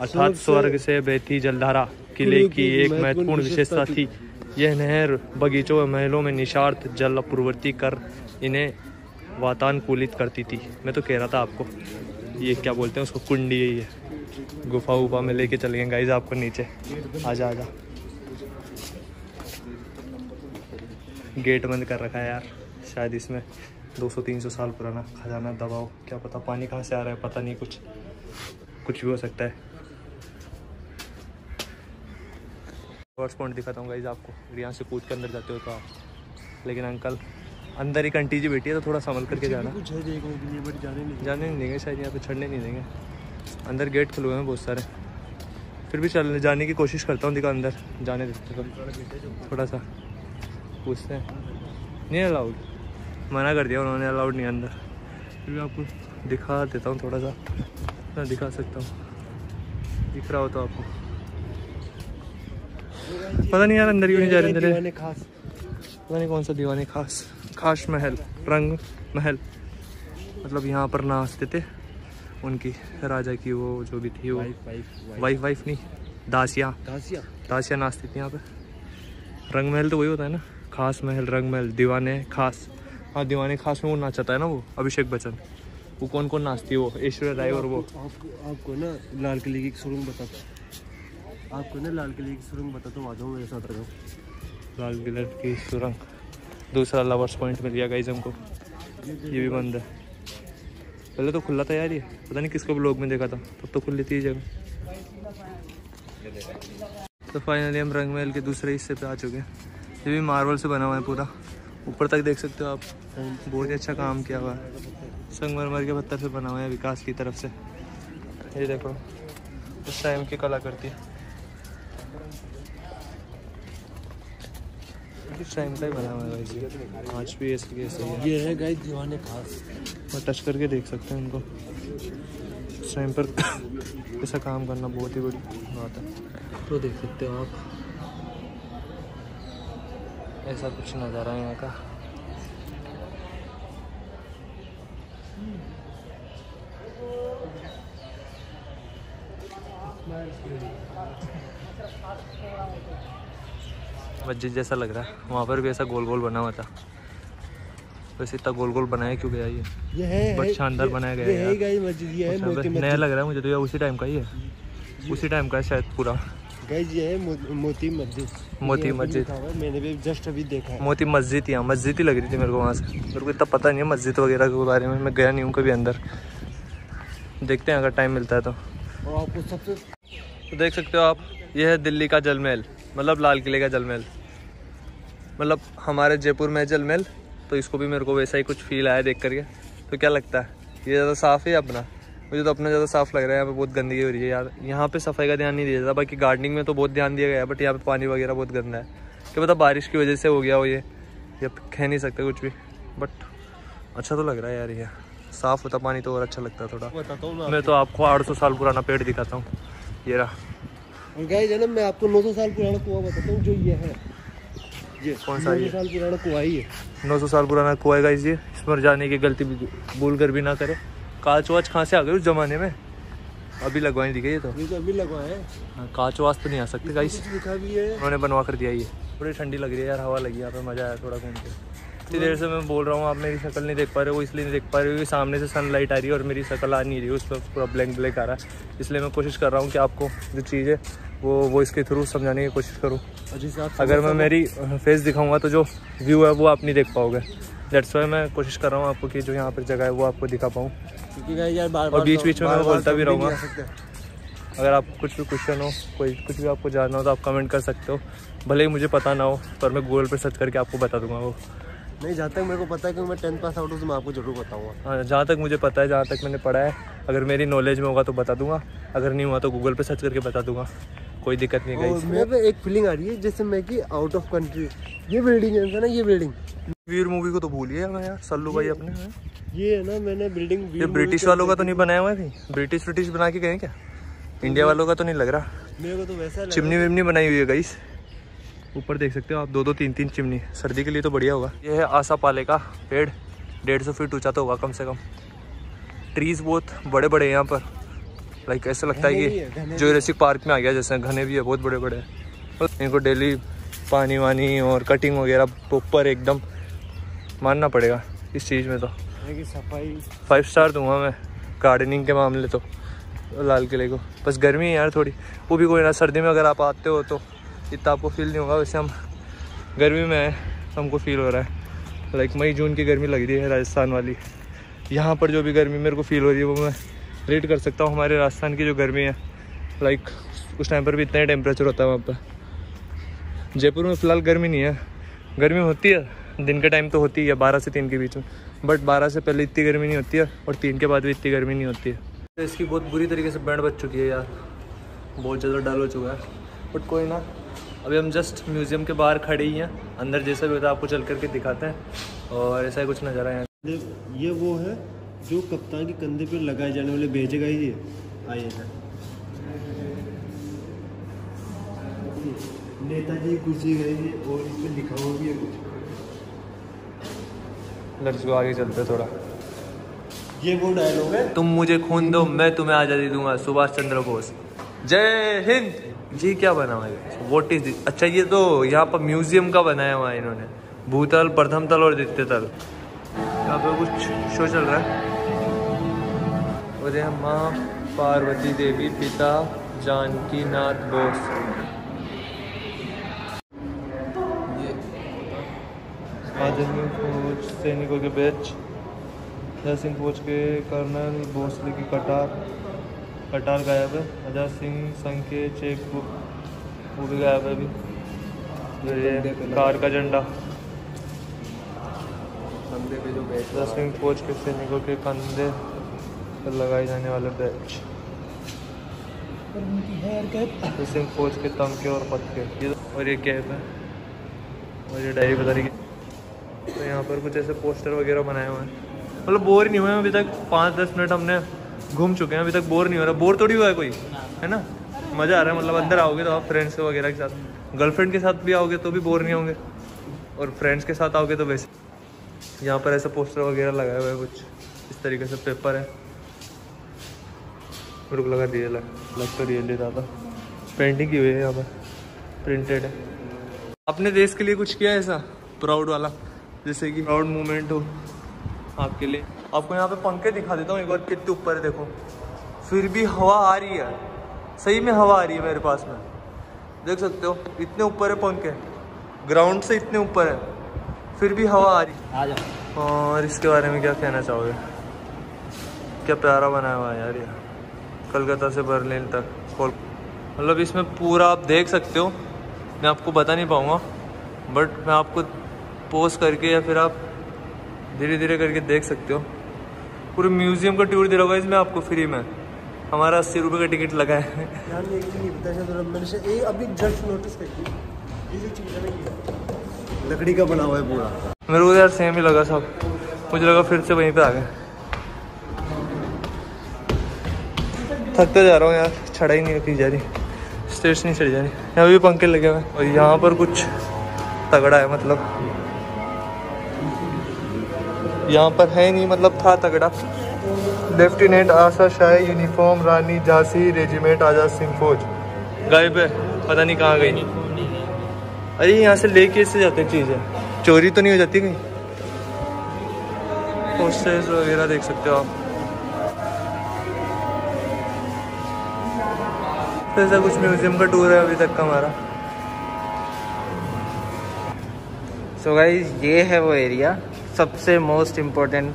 अर्थात स्वर्ग से बहती जलधारा किले की एक महत्वपूर्ण विशेषता थी। यह नहर बगीचों व महलों में निशार्थ जल पूर्ववर्ती कर इन्हें वातानुकूलित करती थी। मैं तो कह रहा था आपको। ये क्या बोलते हैं? उसको कुंडी यही है। गुफा वुफा में लेके चल गए गाइज़ आपको नीचे। आ जा आ जा गेट बंद कर रखा है यार। शायद इसमें 200-300 साल पुराना खजाना दबाओ। क्या पता पानी कहाँ से आ रहा है पता नहीं कुछ। कुछ भी हो सकता है। फ़र्स्ट पॉइंट दिखाता हूँ गाइज़ आपको। यहाँ से कूद के अंदर जाते हो तो आप। लेकिन अंकल अंदर एक आंटी जी बैठी है तो थोड़ा संभल करके जाना। कुछ है देखने के लिए बट जाने नहीं। जाने नहीं देंगे शायद यहाँ पे चढ़ने नहीं देंगे। अंदर गेट खुले हुए हैं बहुत सारे। फिर भी चल जाने की कोशिश करता हूँ दिखा अंदर जाने देते तो थोड़ा सा पूछते हैं। नहीं अलाउड मना कर दिया उन्होंने अलाउड नहीं अंदर। फिर भी आपको दिखा देता हूँ थोड़ा सा। मैं दिखा सकता हूँ। दिख रहा हो तो आपको। पता नहीं यार अंदर क्यों नहीं जा रहे दीवाने खास। पता नहीं कौन सा दीवाने खास। खास महल रंग महल। मतलब यहाँ पर नाचते थे। उनकी राजा की वो जो भी थी वो। वाइफ वाइफ वाइफ नहीं दासिया। दासिया? दासिया नाचती थी यहाँ पे। रंग महल तो वही होता है ना खास महल रंग महल दीवाने खास। हाँ दीवाने खास में वो नाचता है ना वो अभिषेक बच्चन। वो कौन कौन नाचती है वो ऐश्वर्या राय और वो? आपको आपको ना लाल किले की सुरंग बताता आपको ना लाल किले की सुरंग बताता हूँ आ जाओ मेरे साथ रहो लाल किले की सुरंग। दूसरा लवर्स पॉइंट मिल गया गाइज़ हमको। ये भी बंद है। पहले तो खुला था यार ये। पता नहीं किसको ब्लॉग में देखा था। तब तो खुली थी जगह। तो फाइनली हम रंग महल के दूसरे हिस्से पे आ चुके हैं। ये भी मार्बल से बना हुआ है पूरा। ऊपर तक देख सकते हो आप। बहुत ही अच्छा काम किया हुआ है। संगमरमर के पत्थर से बना हुआ है विकास की तरफ़ से। ये देखो, उस टाइम की कलाकृति इस टाइम का ही बना हुआ है गाइस ये के है। ये है गाइस दीवाने खास। और टच करके देख सकते हैं इनको इस टाइम पर ऐसा काम करना बहुत ही बड़ी बात है। तो देख सकते हो आप। ऐसा कुछ नज़ारा है यहाँ का। मस्जिद जैसा लग रहा है। वहाँ पर भी ऐसा गोल गोल बना हुआ था। वैसे इतना गोल गोल बनाया क्यों गया ये? ये है बट शानदार बनाया गया है नया लग रहा है मुझे तो ये उसी टाइम का ही है। उसी टाइम का है शायद पूरा। ये है मोती मस्जिद। मोती मस्जिद। मैंने भी जस्ट अभी देखा है। मोती मस्जिद यहाँ मस्जिद ही लग रही थी मेरे को वहाँ से। मेरे को इतना पता नहीं है मस्जिद वगैरह के बारे में। मैं गया नहीं हूँ कभी अंदर। देखते हैं अगर टाइम मिलता है तो। और आपको सबसे तो देख सकते हो आप ये है दिल्ली का जल महल मतलब लाल किले का जल महल मतलब हमारे जयपुर में है जल महल तो इसको भी मेरे को वैसा ही कुछ फील आया देख करके। तो क्या लगता है? ये ज़्यादा साफ़ है अपना? मुझे तो अपना ज़्यादा साफ़ लग रहा है यहाँ पे बहुत गंदगी हो रही है यार। यहाँ पे सफ़ाई का ध्यान नहीं दिया जाता बाकी गार्डनिंग में तो बहुत ध्यान दिया गया है बट यहाँ पे पानी वगैरह बहुत गंदा है। क्या पता बारिश की वजह से हो गया हो ये ये कह नहीं सकते कुछ भी। बट अच्छा तो लग रहा है यार ये। साफ़ होता पानी तो और अच्छा लगता है थोड़ा। मैं तो आपको आठ सौ साल पुराना पेड़ दिखाता हूँ। ये रहा। और गाइस है ना मैं आपको 900 साल पुराना कुआँ बताता हूँ जो ये है। ये कौन सा ये? साल पुराना कुआँ ही है। नौ सौ साल पुराना कुआ है गाइस ये। इसमें जाने की गलती भी भूल कर भी ना करे। कांच वाच कहाँ से आ गए उस जमाने में? अभी लगवानी दिखे ये तो। ये तो अभी लगवा है। कांच वाच तो नहीं आ सकते गाइस उन्होंने बनवा कर दिया ये। थोड़ी ठंडी लग रही है यार हवा लगी यहाँ पे मज़ा आया थोड़ा घूम के। इतनी देर से मैं बोल रहा हूँ आप मेरी शक्ल नहीं देख पा रहे हो इसलिए नहीं देख पा रहे हो क्योंकि सामने से सनलाइट आ रही है और मेरी शक्ल आ नहीं रही है उस पर पूरा ब्लैक ब्लैक आ रहा है। इसलिए मैं कोशिश कर रहा हूँ कि आपको जो चीज़ है वो वो इसके थ्रू समझाने की कोशिश करूँ। अगर मैं मेरी फेस दिखाऊँगा तो जो व्यू है वो आप नहीं देख पाओगे। डेट्स वाई मैं कोशिश कर रहा हूँ आपको कि जो यहाँ पर जगह है वो आपको दिखा पाऊँ। क्योंकि गाइस यार बार और बीच-बीच में मैं बोलता भी रहूँगा। अगर आप कुछ भी क्वेश्चन हो कोई कुछ भी आपको जानना हो तो आप कमेंट कर सकते हो। भले ही मुझे पता ना हो पर मैं गूगल पर सर्च करके आपको बता दूँगा वो। नहीं जहाँ तक मेरे को पता है कि मैं टेंथ पास आउट हूँ तो मैं आपको ज़रूर बताऊँगा। हाँ जहाँ तक मुझे पता है जहाँ तक मैंने पढ़ा है अगर मेरी नॉलेज में होगा तो बता दूँगा अगर नहीं हुआ तो गूगल पे सर्च करके बता दूँगा। कोई दिक्कत नहीं गई मेरे पे एक फीलिंग आ रही है जैसे मैं कि आउट ऑफ़ कंट्री ये बिल्डिंग है ना ये बिल्डिंग वीर मूवी को तो भूलिए मैं यार सल्लू भाई अपने ये है ना मैंने बिल्डिंग ये ब्रिटिश वालों का तो नहीं बनाया हुआ है कहीं ब्रिटिश ब्रिटिश बना के गए क्या? इंडिया वालों का तो नहीं लग रहा? मेरे को तो वैसा चिमनी विमनी बनाई हुई है गाइस ऊपर देख सकते हो आप दो दो तीन तीन चिमनी। सर्दी के लिए तो बढ़िया होगा। ये है आसा पाले का पेड़। डेढ़ सौ फीट ऊँचा तो होगा कम से कम। ट्रीज बहुत बड़े बड़े हैं यहाँ पर। लाइक ऐसा लगता है कि जो घने कि जोरेसिक पार्क में आ गया जैसे घने भी है बहुत बड़े बड़े हैं। इनको डेली पानी वानी और कटिंग वगैरह प्रॉपर एकदम मानना पड़ेगा इस चीज़ में तो। सफ़ाई? फाइव स्टार दूँगा मैं गार्डनिंग के मामले तो लाल किले को। बस गर्मी है यार थोड़ी। वो भी कोई ना सर्दी में अगर आप आते हो तो इतना आपको फील नहीं होगा। वैसे हम गर्मी में है, हमको फील हो रहा है। लाइक मई, जून की गर्मी लग रही है राजस्थान वाली। यहाँ पर जो भी गर्मी मेरे को फील हो रही है, वो मैं रेट कर सकता हूँ। हमारे राजस्थान की जो गर्मी है लाइक उस टाइम पर भी इतना ही टेम्परेचर होता है वहाँ पर। जयपुर में फ़िलहाल गर्मी नहीं है। गर्मी होती है, दिन के टाइम तो होती है बारह से तीन के बीच में। बट बारह से पहले इतनी गर्मी नहीं होती है, और तीन के बाद भी इतनी गर्मी नहीं होती है। तो इसकी बहुत बुरी तरीके से बैंड बच चुकी है यार। बहुत ज़्यादा डल हो चुका है। बट कोई ना अभी हम जस्ट म्यूज़ियम के बाहर खड़े ही हैं। अंदर जैसा भी होता है आपको चल करके दिखाते हैं। और ऐसा ही कुछ नज़ारा है ये ये वो है जो कप्तान के कंधे पे लगाए जाने वाले भेजेगा ही ये आइए सर नेताजी कुर्सी है और इसमें लिखा हुआ भी है कुछ। लेट्स गो आगे चलते थोड़ा। ये वो डायलॉग है। तुम मुझे खून दो मैं तुम्हें आज़ादी दूँगा सुभाष चंद्र बोस। जय हिंद! जी, क्या बना हुआ है वॉट इज़ अच्छा ये तो यहाँ पर म्यूज़ियम का बनाया हुआ है इन्होंने। भूतल, प्रथम तल और द्वितीय तल। यहाँ पे कुछ शो चल रहा है। और ये माँ पार्वती देवी, पिता जानकी नाथ बोस सैनिकों के बैच सिंह फौज के कर्नल भोसले की कटार कटार गायब है। अजय सिंह संघ के चेक बुक वो भी गायब है अभी। कार का झंडा। बंदे पे जो फौज के सैनिकों के कंधे पर लगाए जाने वाले बैच। सिंह फौज के तमके और पत्के ये और ये कैप है। और ये डायरी बता रही है तो यहाँ पर कुछ ऐसे पोस्टर वगैरह बनाए हुए हैं। मतलब बोर नहीं हुए हैं अभी तक। पाँच दस मिनट हमने घूम चुके हैं अभी तक बोर नहीं हो रहा। बोर थोड़ी हुआ है कोई? है ना? मज़ा आ रहा है मतलब अंदर आओगे तो आप फ्रेंड्स वगैरह के साथ। गर्लफ्रेंड के साथ भी आओगे तो भी बोर नहीं होंगे। और फ्रेंड्स के साथ आओगे तो वैसे। यहाँ पर ऐसे पोस्टर वगैरह लगाए हुए हैं कुछ। इस तरीके से पेपर है। रुक लगा दिए लग लग तो रियली ज़्यादा। पेंटिंग की हुई है यहाँ पर। प्रिंटेड है। अपने देश के लिए कुछ किया है ऐसा? प्राउड वाला। जैसे कि प्राउड मूवमेंट हो। आपके लिए। आपको यहाँ पे पंखे दिखा देता हूँ एक बार कितने ऊपर है देखो। फिर भी हवा आ रही है। सही में हवा आ रही है मेरे पास में। देख सकते हो इतने ऊपर है पंखे। ग्राउंड से इतने ऊपर है। फिर भी हवा आ रही। है और इसके बारे में क्या कहना चाहोगे? क्या प्यारा बनाया हुआ है यार ये। कलकत्ता से बर्लिन तक। कोल मतलब इसमें पूरा आप देख सकते हो। मैं आपको बता नहीं पाऊँगा। बट मैं आपको पोस्ट करके या फिर आप धीरे धीरे करके देख सकते हो। पूरे म्यूज़ियम का टूर दे रहा होगा इसमें आपको फ्री में। हमारा अस्सी रुपये का टिकट लगा है। यार एक चीज़ नहीं पता मैंने से ये अभी जस्ट नोटिस करी। ये जो चीज़ ना ये लकड़ी का बना हुआ है पूरा। मेरे को यार सेम ही लगा सब। मुझे लगा फिर से वहीं पे आ गए। थकते जा रहा हूँ यार छड़ा ही नहीं की जा रही। स्टेज नहीं चढ़ी जा रही। यहाँ भी पंखे लगे हुए हैं और यहाँ पर कुछ तगड़ा है मतलब। यहाँ पर है नहीं मतलब था तगड़ा। Lieutenant Asha Shah uniform Rani Jhansi regiment Azad Singh फौज। गायब है पता नहीं कहाँ गई। अरे यहाँ से लेके से जाते चीज़ें। चोरी तो नहीं हो जाती कहीं? पोस्टर्स वगैरह देख सकते हो आप। तो ऐसा कुछ म्यूज़ियम का टूर है अभी तक का हमारा। सो so गाइज़ ये है वो एरिया सबसे मोस्ट इम्पोर्टेंट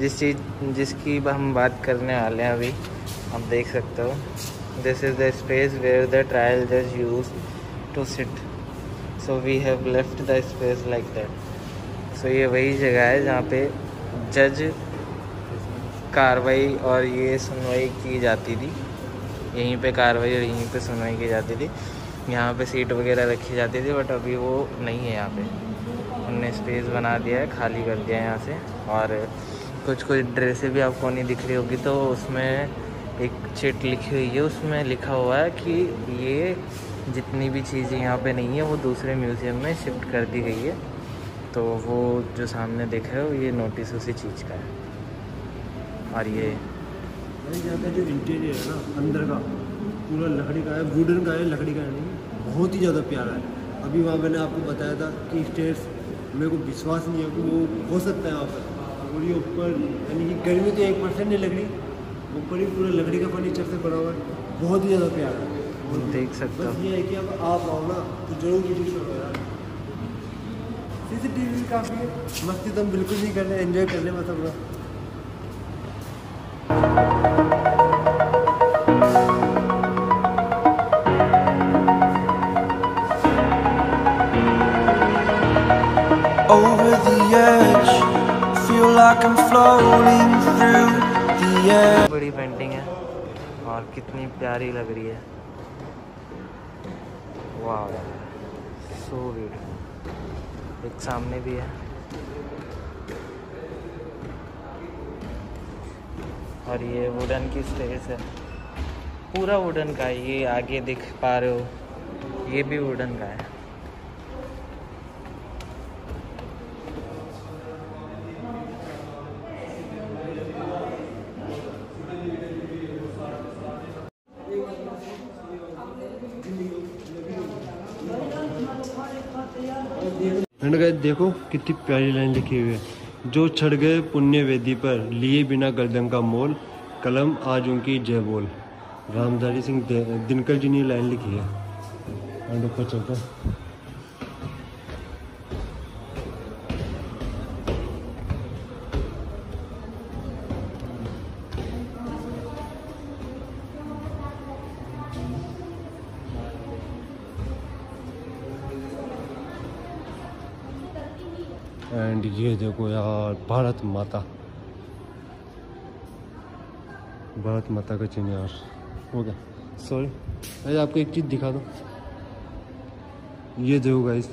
जिस चीज़, जिसकी हम बात करने वाले हैं अभी, आप देख सकते हो। This is the space where the trial जज use to sit so we have left the space like that so ये वही जगह है जहाँ पे जज कार्रवाई और ये सुनवाई की जाती थी। यहीं पे कार्रवाई और यहीं पे सुनवाई की जाती थी। यहाँ पे सीट वगैरह रखी जाती थी बट अभी वो नहीं है यहाँ पे। उनने स्पेस बना दिया है, खाली कर दिया है यहाँ से। और कुछ कुछ ड्रेसें भी आपको नहीं दिख रही होगी तो उसमें एक चिट लिखी हुई है, उसमें लिखा हुआ है कि ये जितनी भी चीज़ें यहाँ पे नहीं है, वो दूसरे म्यूज़ियम में शिफ्ट कर दी गई है। तो वो जो सामने देख रहे हो, ये नोटिस उसी चीज़ का है। और ये का जो इंटीरियर है ना, अंदर का, पूरा लकड़ी का है वुडन का है, लकड़ी का है नहीं, बहुत ही ज़्यादा प्यारा है। अभी वहाँ मैंने आपको बताया था कि स्टेयर्स मेरे को विश्वास नहीं है कि वो हो सकता है वहाँ पर। और ये ऊपर यानी कि गर्मी तो एक परसेंट नहीं लग रही ऊपर ही पूरा लकड़ी का फर्नीचर से बना हुआ है। बहुत ही ज़्यादा प्यारा है। देख सकते बस ये है कि अब आप आओ ना तो ज़रूर वीडियो शूट करा सीसीटीवी काफ़ी है। मस्ती तो हम बिल्कुल नहीं कर रहे एंजॉय कर ले बस बड़ी पेंटिंग है। और कितनी प्यारी लग रही है। वाह सो ब्यूटीफुल एक सामने भी है। और ये वुडन की स्टेज है। पूरा वुडन का ये आगे दिख पा रहे हो। ये भी वुडन का है मैंने कहा देखो कितनी प्यारी लाइन लिखी हुई है। जो छड़ गए पुण्य वेदी पर, लिए बिना गर्दन का मोल, कलम आज उनकी जय बोल। रामधारी सिंह दिनकर जी ने लाइन लिखी है। एंड ऊपर चलते ये देखो यार, भारत माता। भारत माता का चिन्ह यार, हो गया। सॉरी अरे आपको एक चीज़ दिखा दो। ये देखो गाइस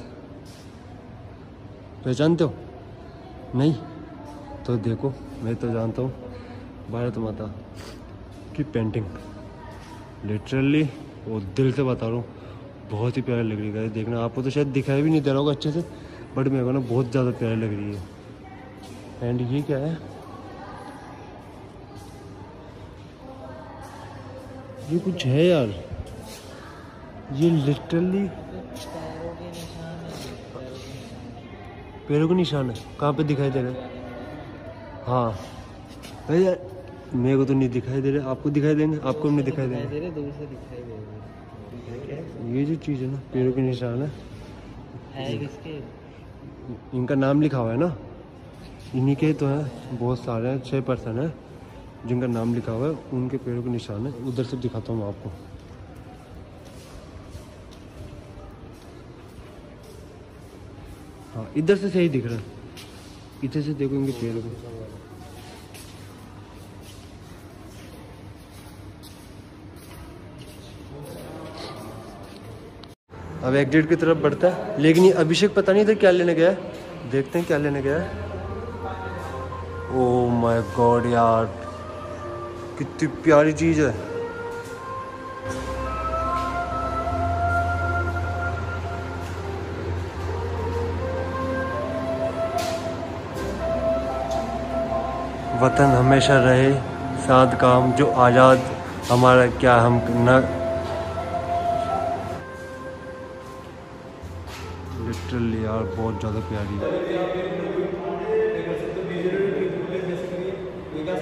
पहचानते हो? नहीं? तो देखो, मैं तो जानता हूँ, भारत माता की पेंटिंग लिटरली वो दिल से बता रहा हूँ, बहुत ही प्यारी लग रही है देखना। आपको तो शायद दिखाई भी नहीं दे रहा होगा अच्छे से। बट मेरे को ना बहुत ज़्यादा प्यारी लग रही है। एंड ये क्या है? ये कुछ है यार। ये लिटरली पैरों के निशान है। कहाँ पे दिखाई दे रहा है? हाँ। यार मेरे को तो नहीं दिखाई दे रहे। आपको दिखाई देंगे? आपको नहीं दिखाई देंगे? ये जो चीज़ है ना पैरों के निशान है। इनका नाम लिखा हुआ है ना? इन्हीं के तो हैं, बहुत सारे हैं छः पर्सन हैं, जिनका नाम लिखा हुआ है। उनके पेड़ों के निशान है। उधर से दिखाता हूँ आपको। हाँ इधर से सही दिख रहा है। इधर से देखो इनके पेड़ों को। अब एग्जिट की तरफ़ बढ़ता है। लेकिन ये अभिषेक पता नहीं था क्या लेने गया है। देखते हैं क्या लेने गया है। ओ माय गॉड यार, कितनी प्यारी चीज़ है। वतन हमेशा रहे, साथ काम, जो आज़ाद, हमारा क्या हम न यार बहुत ज़्यादा प्यारी। है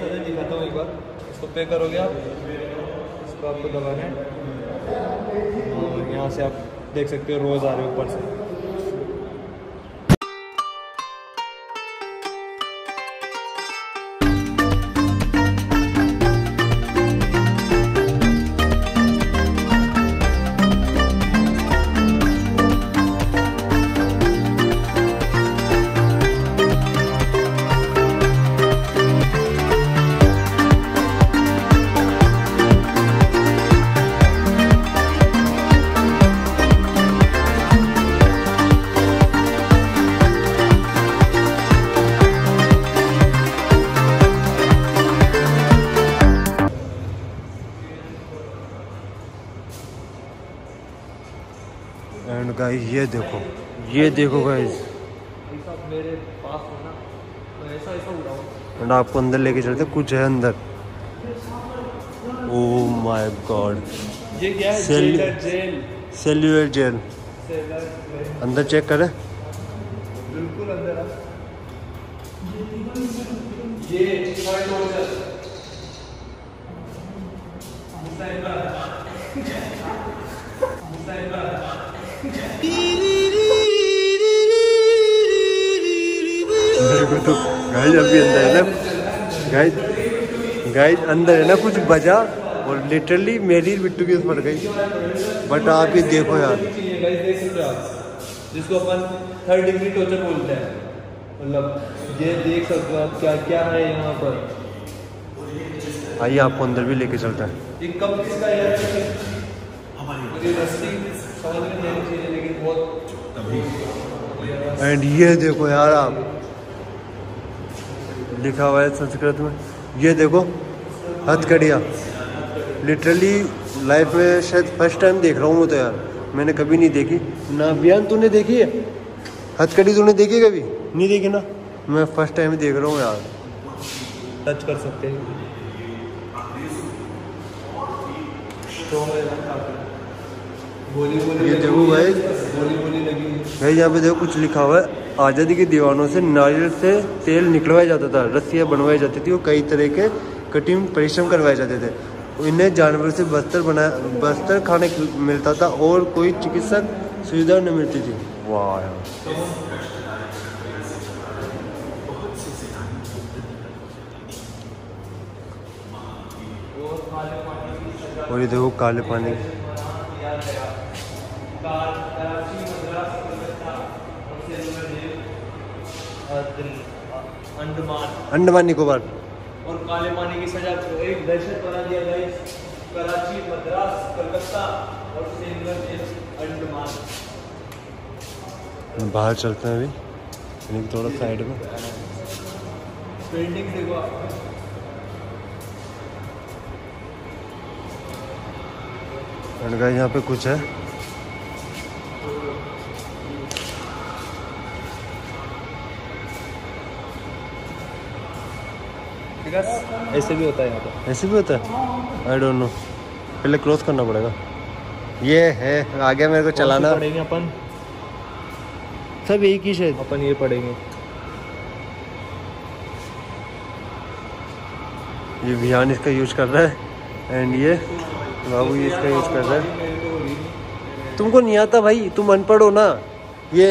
तो दिखाता हूँ एक बार पे करोगे आप? इसको आपको दबाना है? यहाँ से आप देख सकते हो, रोज़ आ रहे हो ऊपर से। एंड गाइस ये देखो। ये देखो गाइस मेरे पास ना ऐसा ऐसा एंड आपको अंदर लेके चलते कुछ है अंदर। ओ माय गॉड ये क्या है? जेलर जेल सेल्यूलर जेल अंदर चेक करें। बिल्कुल अंदर आ। ये मेरे को तो गाइस अभी अंदर है ना? गाइस गाइस अंदर है ना कुछ बजा और लिटरली मेरी बिट्टू की पड़ गई। बट आप ये देखो यार जिसको अपन थर्ड डिग्री टॉर्चर बोलते हैं। मतलब ये देख सकते हो आप क्या क्या है यहाँ पर। आइए आपको अंदर भी लेके चलता हैं। ये कब किसका है? एंड ये देखो यार आप। लिखा हुआ है संस्कृत में। ये देखो हथकड़िया। लिटरली लाइफ में शायद फ़र्स्ट टाइम देख रहा हूँ तो यार। मैंने कभी नहीं देखी। ना बयान तूने देखी है? हथकड़ी तूने देखी कभी? नहीं देखी ना। मैं फ़र्स्ट टाइम देख रहा हूँ यार। टच कर सकते हैं। स्ट्रॉन्ग रहेगा काफ़ी गोली गोली ये देखो भाई। भाई यहाँ पे देखो कुछ लिखा हुआ है। आज़ादी के दीवानों से नारियल से तेल निकलवाया जाता था रस्सियाँ बनवाई जाती थी और कई तरह के कठिन परिश्रम करवाए जाते थे। इन्हें जानवर से बस्तर बना बस्तर खाने मिलता था और कोई चिकित्सक सुविधा नहीं मिलती थी। वाह। और ये देखो काले पानी। अंडमान। अंडमान निकोबार। और काले पानी की सजा को एक दहशत बना दिया गया। कराची मद्रास कलकत्ता और श्रीनगर जेल अंडमान। बाहर चलते हैं अभी। यानी थोड़ा साइड में। बिल्डिंग देखो आप। एंड गाइस यहाँ पे कुछ है। ऐसे भी होता है यहाँ पे। ऐसे भी होता है? आई डोंट नो पहले क्रॉस करना पड़ेगा। ये है आगे मेरे को चलाना। पढ़ेंगे अपन। सब एक ही शायद। अपन ये पढ़ेंगे। ये विहान इसका यूज़ कर रहा है। एंड ये बाबू ये इसका यूज़ कर रहा है। तुमको नहीं आता भाई तुम अनपढ़ हो ना। ये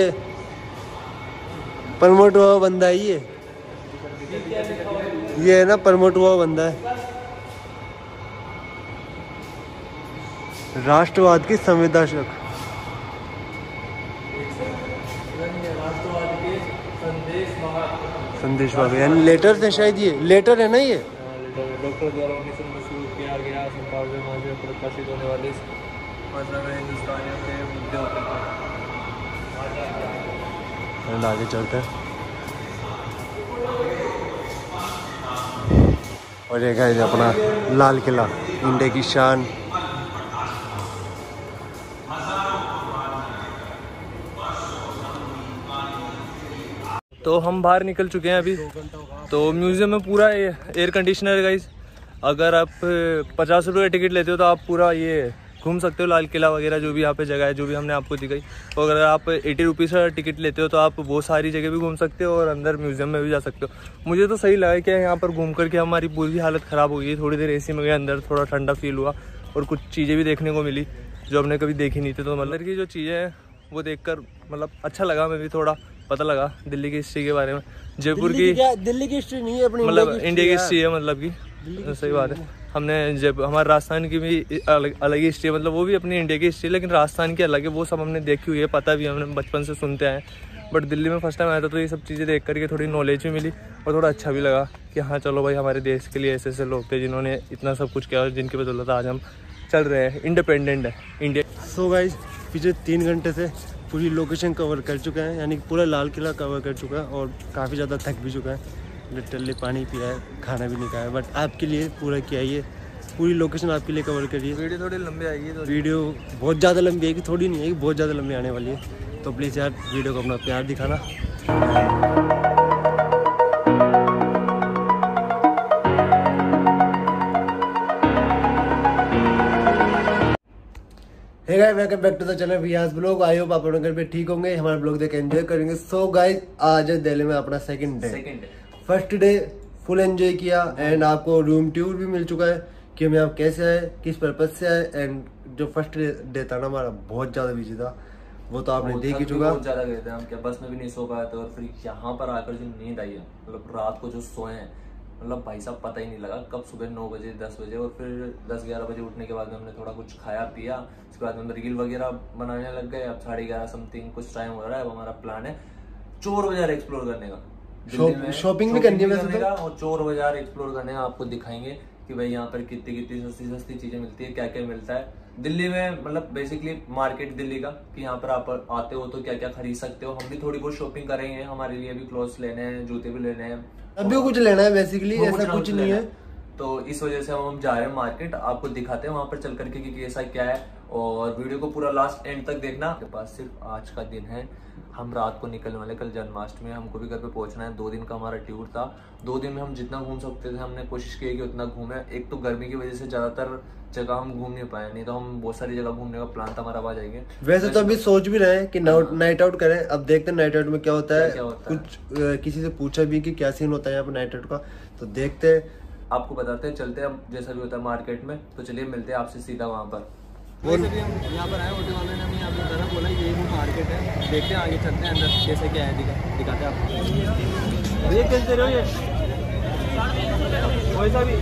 प्रमोट हुआ बंदा ही है। ये ये है ना, प्रमोट हुआ बंदा है। राष्ट्रवाद की संवेदनशील। राष्ट्रवाद के संदेश वाले यानी लेटर है शायद ये। लेटर है ना ये? डॉक्टर द्वारा किया गया प्रकाशित होने वाले मतलब हिंदुस्तानियों के मुद्दे होते हैं आगे चलते हैं। और ये गाइस अपना लाल किला, इंडिया की शान। तो हम बाहर निकल चुके हैं अभी। तो म्यूज़ियम में पूरा एयर कंडीशनर है गाइस अगर आप पचास रुपये का टिकट लेते हो तो आप पूरा ये घूम सकते हो लाल किला वगैरह जो भी यहाँ पे जगह है जो भी हमने आपको दिखाई। और अगर आप एटी रुपीज़ का टिकट लेते हो तो आप वो सारी जगह भी घूम सकते हो और अंदर म्यूज़ियम में भी जा सकते हो। मुझे तो सही लगा कि यहाँ पर घूम करके हमारी पूरी हालत ख़राब हो गई। थोड़ी देर एसी में गए अंदर थोड़ा ठंडा फील हुआ और कुछ चीज़ें भी देखने को मिली जो हमने कभी देखी नहीं थी। तो मतलब की जो चीज़ें हैं वो देखकर मतलब अच्छा लगा हमें भी थोड़ा पता लगा दिल्ली की हिस्ट्री के बारे में। जयपुर की दिल्ली की हिस्ट्री नहीं है अपनी मतलब इंडिया की हिस्ट्री है। मतलब की। सही बात है। हमने जब हमारे राजस्थान की भी अलग अलग ही हिस्ट्री है मतलब वो भी अपनी इंडिया की हिस्ट्री है लेकिन राजस्थान की अलग है वो सब हमने देखी हुई है पता भी है, हमने बचपन से सुनते आए बट दिल्ली में फ़र्स्ट टाइम आया था तो ये सब चीज़ें देख करके थोड़ी नॉलेज भी मिली और थोड़ा अच्छा भी लगा कि हाँ चलो भाई हमारे देश के लिए ऐसे ऐसे लोग थे जिन्होंने इतना सब कुछ किया और जिनकी बदौलत आज हम चल रहे हैं इंडिपेंडेंट है इंडिया सो गाइस पिछले तीन घंटे से पूरी लोकेशन कवर कर चुका है यानी पूरा लाल किला कवर कर चुका है और काफ़ी ज़्यादा थक भी चुका है। लिटरली पानी पिया है खाना भी नहीं खाया बट आपके लिए पूरा किया ये। पूरी लोकेशन आपके लिए कवर करिए वीडियो थोड़ी लंबी आएगी तो वीडियो बहुत ज़्यादा लंबी कि थोड़ी नहीं कि बहुत ज़्यादा लंबी आने वाली है। तो प्लीज़ यार वीडियो को अपना प्यार दिखाना। Hey guys welcome back to the channel Vyas blog I hope आप लोग घर पे ठीक होंगे। हमारे ब्लॉग देख एंजॉय करेंगे। सो गाइस आज है दिल्ली में अपना second day second first day full enjoy किया एंड आपको रूम टूर भी मिल चुका है कि हमें आप कैसे आए किस पर्पज से आए एंड जो फ़र्स्ट डे था ना हमारा बहुत ज़्यादा बिज़ी था। वो तो आपने देख ही चुका। बहुत ज़्यादा गए थे हम क्या बस में भी नहीं सो पाए थे और फिर यहाँ पर आकर जो नींद आई है मतलब रात को जो सोए हैं मतलब भाई साहब पता ही नहीं लगा कब सुबह नौ बजे दस बजे और फिर दस ग्यारह बजे उठने के बाद में हमने थोड़ा कुछ खाया पिया उसके बाद में रील वगैरह बनाने लग गए अब साढ़े ग्यारह समथिंग कुछ टाइम हो रहा है अब हमारा प्लान है चोर बाज़ार एक्सप्लोर करने का। शॉपिंग भी करनी है तो। और चोर बाज़ार एक्सप्लोर करने आपको दिखाएँगे कि भाई यहाँ पर कितनी कितनी सस्ती सस्ती चीज़ें मिलती है क्या क्या मिलता है। दिल्ली में मतलब बेसिकली मार्केट दिल्ली का कि यहाँ पर आप आते हो तो क्या क्या खरीद सकते हो। हम भी थोड़ी बहुत शॉपिंग करेंगे हमारे लिए भी क्लोथ्स लेने हैं जूते भी लेने हैं। अभी कुछ लेना है बेसिकली ऐसा कुछ नहीं है। है। तो इस वजह से हम जा रहे हैं मार्केट आपको दिखाते हैं वहाँ पर चल करके कि कैसा क्या है। और वीडियो को पूरा लास्ट एंड तक देखना। आपके पास सिर्फ़ आज का दिन है। हम रात को निकलने वाले कल जन्माष्टमी है। हमको भी घर पे पहुँचना है। दो दिन का हमारा टूर था। दो दिन में हम जितना घूम सकते थे हमने कोशिश की कि उतना घूमे। एक तो गर्मी की वजह से ज़्यादातर जगह हम घूम नहीं पाए नहीं तो हम बहुत सारी जगह घूमने का प्लान था हमारा आ जाएँगे। वैसे तो अभी सोच भी रहे हैं कि नाइट आउट करें। अब देखते हैं नाइट आउट में क्या होता है। क्या होता कुछ किसी से पूछा भी कि क्या सीन होता है यहाँ पर नाइट आउट का। तो देखते हैं। आपको बताते हैं चलते हैं जैसा भी होता है मार्केट में। तो चलिए मिलते हैं आपसे सीधा वहाँ पर। भी हम यहाँ पर आए होटल वाले ने हमें यहाँ पे बताया बोला ये वो मार्केट है देखते हैं आगे चलते हैं अंदर कैसे क्या है दिखा दिखाते हैं आपको। ये कैसे दे रहे हो ये? वैसा भी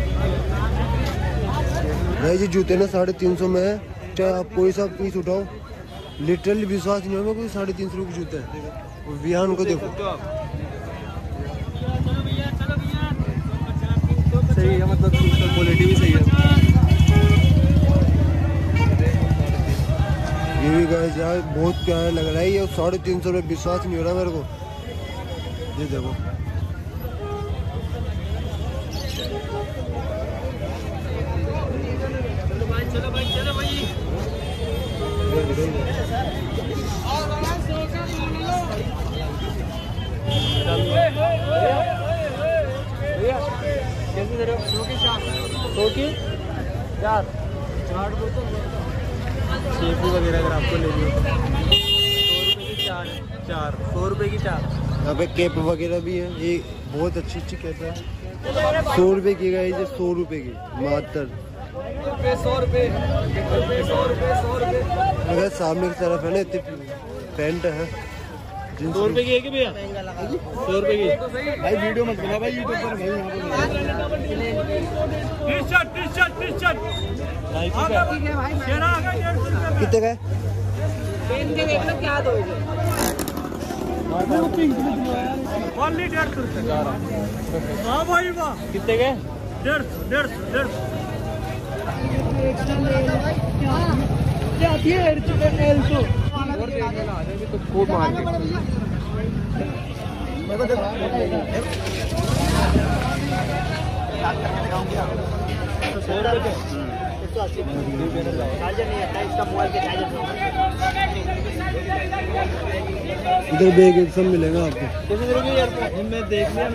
भाई जी जूते ना साढ़े तीन सौ में है। चाहे आप कोई सा पीस उठाओ लिटरली विश्वास नहीं होगा कोई साढ़े तीन सौ रुपये जूते हैं। विहान को देखो। सही है मतलब क्वालिटी भी सही है। ये भी गाइस यार, बहुत प्यारा लग रहा है ये, साढ़े तीन सौ रुपये विश्वास नहीं हो रहा मेरे को। ये देखो। कैसे दे रहे हो की चार। सौ की? चार। चार शेपू वगैरह अगर आपको लेनी हो तो। की चार चार सौ रुपये की चार। यहाँ पे कैप वगैरह भी है ये बहुत अच्छी अच्छी कैप है। सौ रुपये की गई जो सौ रुपए की मात्र सौ रुपये सौ रुपये अगर सामने की तरफ़ है ना इतनी पेंट है। सौ रुपये की है कि भैया? सौ रुपये की भाई वीडियो मत बना भाई यूट्यूब पर भाई कितने का है? हाँ भाई वाह। कितने के डेढ़ सौ डेढ़ सौ डेढ़ सौ। क्या है तो खूब इधर बैग एक सब मिलेगा आपको दे हो मैं देख लिया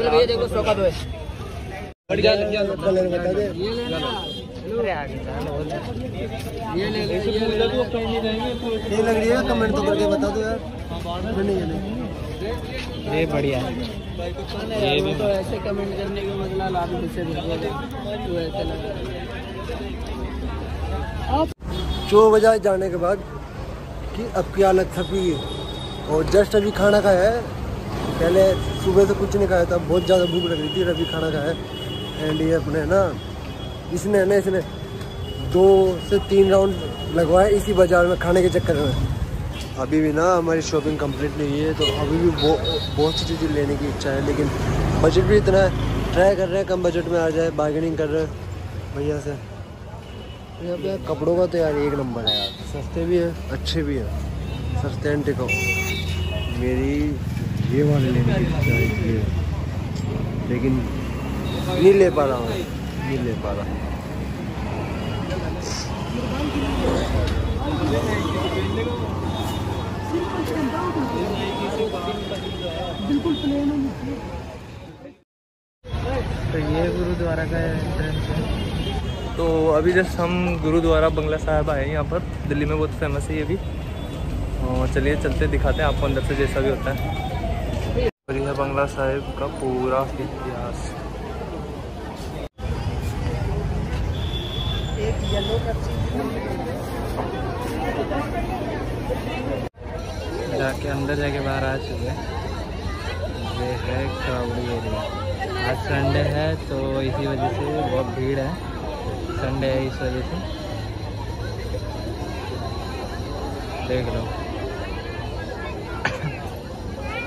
भैया देखो सौ का दो कलर बता दे ये ले ये लग रही है कमेंट तो करके बता दो यार। नहीं ये नहीं। ये बढ़िया है। ये भी तो ऐसे कमेंट करने का मतलब लाभ मुझसे तो ऐसे लग चो जाने के बाद कि अब की हालत थपी है? और जस्ट अभी खाना खाया है। पहले सुबह से कुछ नहीं खाया था बहुत ज़्यादा भूख लग रही थी अभी खाना खाया है। एंड ये अपने ना? इसने है ना इसने दो से तीन राउंड लगवाए इसी बाज़ार में खाने के चक्कर में। अभी भी ना हमारी शॉपिंग कंप्लीट नहीं है तो अभी भी बहु- बहुत सी चीज़ें लेने की इच्छा है लेकिन बजट भी इतना है ट्राई कर रहे हैं कम बजट में आ जाए बार्गेनिंग कर रहे हैं भैया से। यहाँ पे कपड़ों का तो यार एक नंबर है यार। सस्ते भी हैं। अच्छे भी हैं। सस्ते एंड टिकाऊ मेरी ये वाले लेने की इच्छा है इसलिए लेकिन नहीं ले पा रहा हूँ। नहीं ले पा रहा। तो ये गुरुद्वारा का एंट्रेंस है। तो अभी जस्ट हम गुरुद्वारा बंगला साहब आए हैं यहाँ पर। दिल्ली में बहुत फ़ेमस है ये भी। और चलिए चलते दिखाते हैं आपको अंदर से जैसा भी होता है। और यह बंगला साहिब का पूरा इतिहास। जाके अंदर जाके बाहर आ चुके ये है क्राउडी एरिया। आज संडे है तो इसी वजह से बहुत भीड़ है। संडे है इस वजह से। देख लो।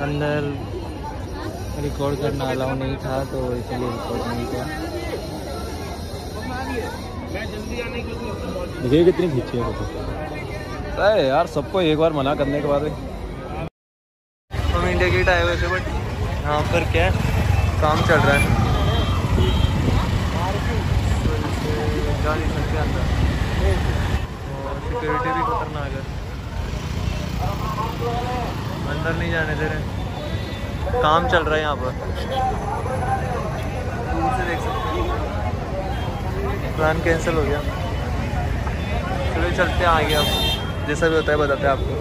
अंदर रिकॉर्ड करना अलाउ नहीं था तो इसलिए रिकॉर्ड नहीं किया। देखिए कितनी खींची है फ़ोटो अरे यार, सबको एक बार मना करने के बाद हम इंडिया गेट आए हुए थे बट यहाँ पर क्या काम चल रहा है। जा नहीं सकते अंदर और सिक्योरिटी भी खतरनाक है। अंदर नहीं जाने दे रहे। काम चल रहा है यहाँ पर। देख सकते हैं। प्लान कैंसिल हो गया। चलो चलते हैं आगे अब। जैसा भी होता है, बताते हैं आपको।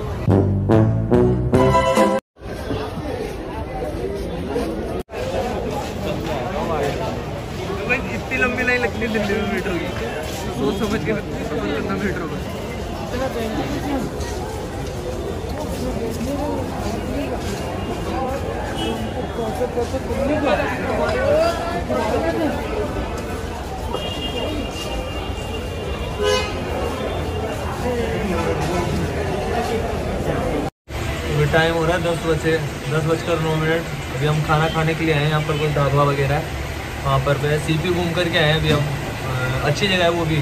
दस बजे, दस बजकर नौ मिनट। अभी हम खाना खाने के लिए आए हैं, यहाँ पर कोई ढाबा वगैरह है। वहाँ पर पे सी पी घूम करके आए हैं अभी हम। अच्छी जगह है वो भी,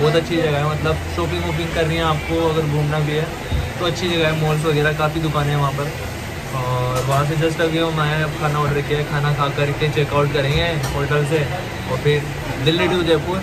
बहुत अच्छी जगह है। मतलब शॉपिंग वॉपिंग करनी है आपको अगर घूमना भी है तो अच्छी जगह है। मॉल्स वगैरह काफ़ी दुकानें हैं वहाँ पर। और वहाँ से जस्ट अभी हम आए अब खाना ऑर्डर किया है। खाना खा करके चेकआउट करेंगे होटल से। और फिर Delhi to Jaipur.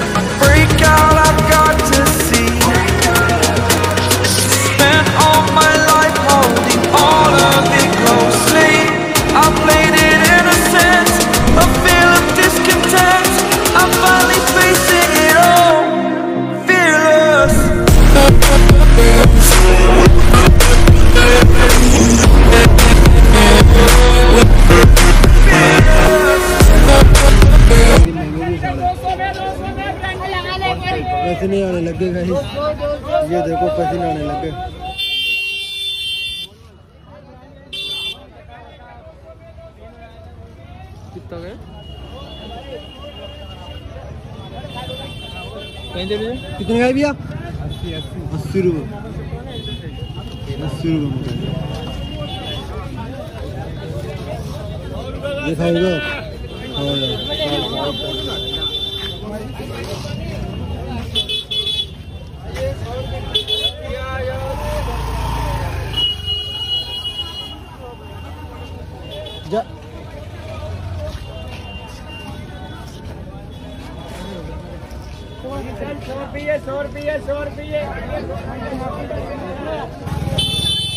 पसीने आने ये देखो पसीने आने लगे। कितना गए? कहीं कितने का भैया? अस्सी रुपये अस्सी रुपये ये खाओगे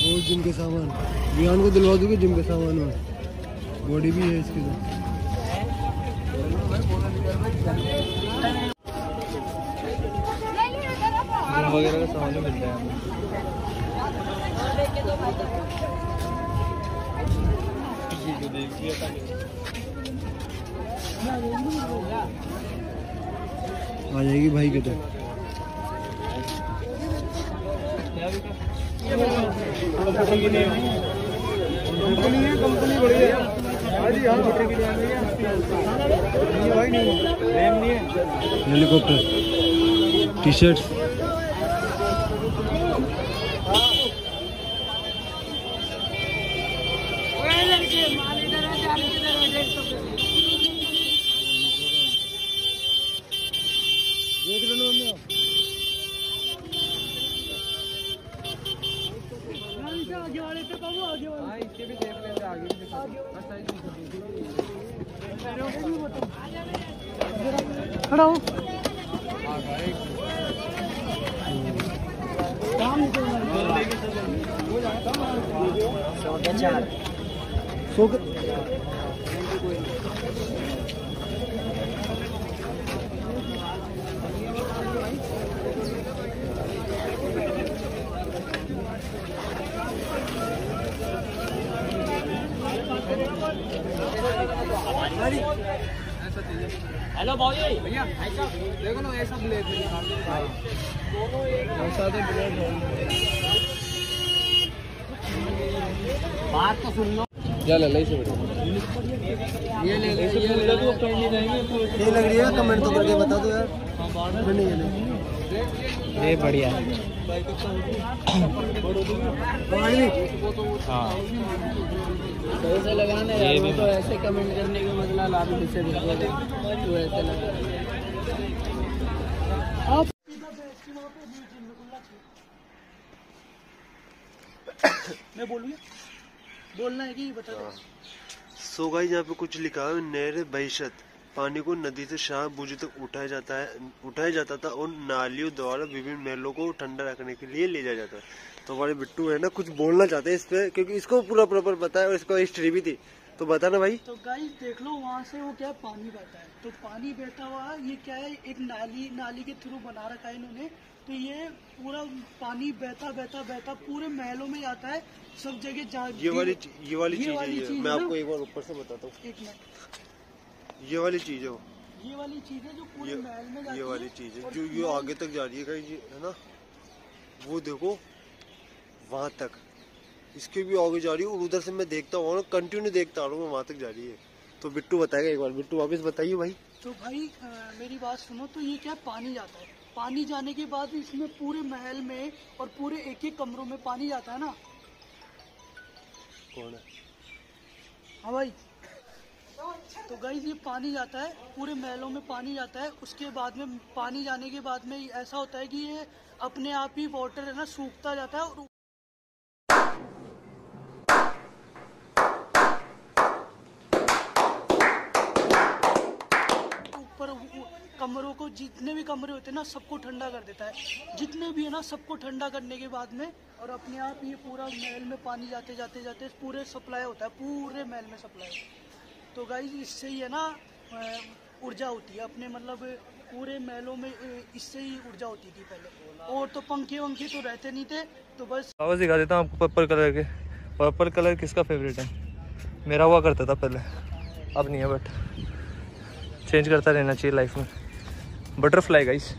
वो जिम के सामान। विहान को दिलवा दूँगी जिम के सामान में बॉडी भी है इसके साथ। वगैरह का सामान मिलता है आ जाएगी भाई के तो हेलीकॉप्टर टी शर्ट्स आगे वाले पे कहो आगे वाले खड़ा हो सो के हेलो भाई भैया देखो ना ऐसा ब्लेड ऐसा तो ब्लेड बात तो सुन लो ये ले ले इसे ये ले ले ये ले लो पहले जाएँगे ये लग रही है कमेंट तो करके बता दो यार नहीं ये नहीं ये बढ़िया है। हाँ। ऐसे लगाने ये भी तो ऐसे कमेंट करने का मतलब तो ऐसे लगा मैं बोलूँ बोलना है कि बता सो गाइस यहाँ पे कुछ लिखा है नहर भविष्यत पानी को नदी से शाह बुझे तक उठाया जाता है उठाया जाता था और नालियों द्वारा विभिन्न महलों को ठंडा रखने के लिए ले जाया जाता है। तो हमारे बिट्टू है ना कुछ बोलना चाहते हैं इस पे क्योंकि इसको पूरा प्रॉपर पता है और इसको हिस्ट्री भी थी। तो बता ना भाई। तो गाइस देख लो वहाँ से वो क्या पानी बहता है। तो पानी बहता हुआ ये क्या है एक नाली नाली के थ्रू बना रखा है इन्होंने। तो ये पूरा पानी बहता बहता बहता पूरे महलों में आता है। सब जगह ये वाली ये वाली चीज़ है मैं आपको एक बार ऊपर से बताता हूँ। एक मिनट। ये वाली चीज़ है। ये वाली चीज़ है जो पूरे ये महल में जाती ये वाली चीज़ है जो ये आगे तक जा रही है कहीं है ना? वो देखो वहाँ तक। इसके भी आगे जा रही है और उधर से मैं देखता हूँ कंटिन्यू देखता आ रहा हूँ वहाँ तक जा रही है। तो बिट्टू बताएगा एक बार बिट्टू वापस बताइए भाई। तो भाई अ, मेरी बात सुनो तो ये क्या पानी जाता है? पानी जाने के बाद इसमें पूरे महल में और पूरे एक एक कमरों में पानी जाता है ना? कौन है? हाँ भाई। तो गाइज़ ये पानी जाता है, पूरे महलों में पानी जाता है। उसके बाद में, पानी जाने के बाद में ऐसा होता है कि ये अपने आप ही वाटर है ना, सूखता जाता है और ऊपर कमरों को, जितने भी कमरे होते हैं ना, सबको ठंडा कर देता है। जितने भी है ना, सबको ठंडा करने के बाद में और अपने आप ये पूरा महल में पानी जाते जाते जाते पूरे सप्लाई होता है, पूरे महल में सप्लाई तो गाइज़ इससे ही है ना ऊर्जा होती है। अपने मतलब पूरे महलों में इससे ही ऊर्जा होती थी पहले। और तो पंखे वंखे तो रहते नहीं थे तो बस आवाज़ दिखा देता हूँ आपको पर्पल कलर के। पर्पल कलर किसका फेवरेट है? मेरा हुआ करता था पहले। अब नहीं है बट चेंज करता रहना चाहिए लाइफ में। Butterfly guys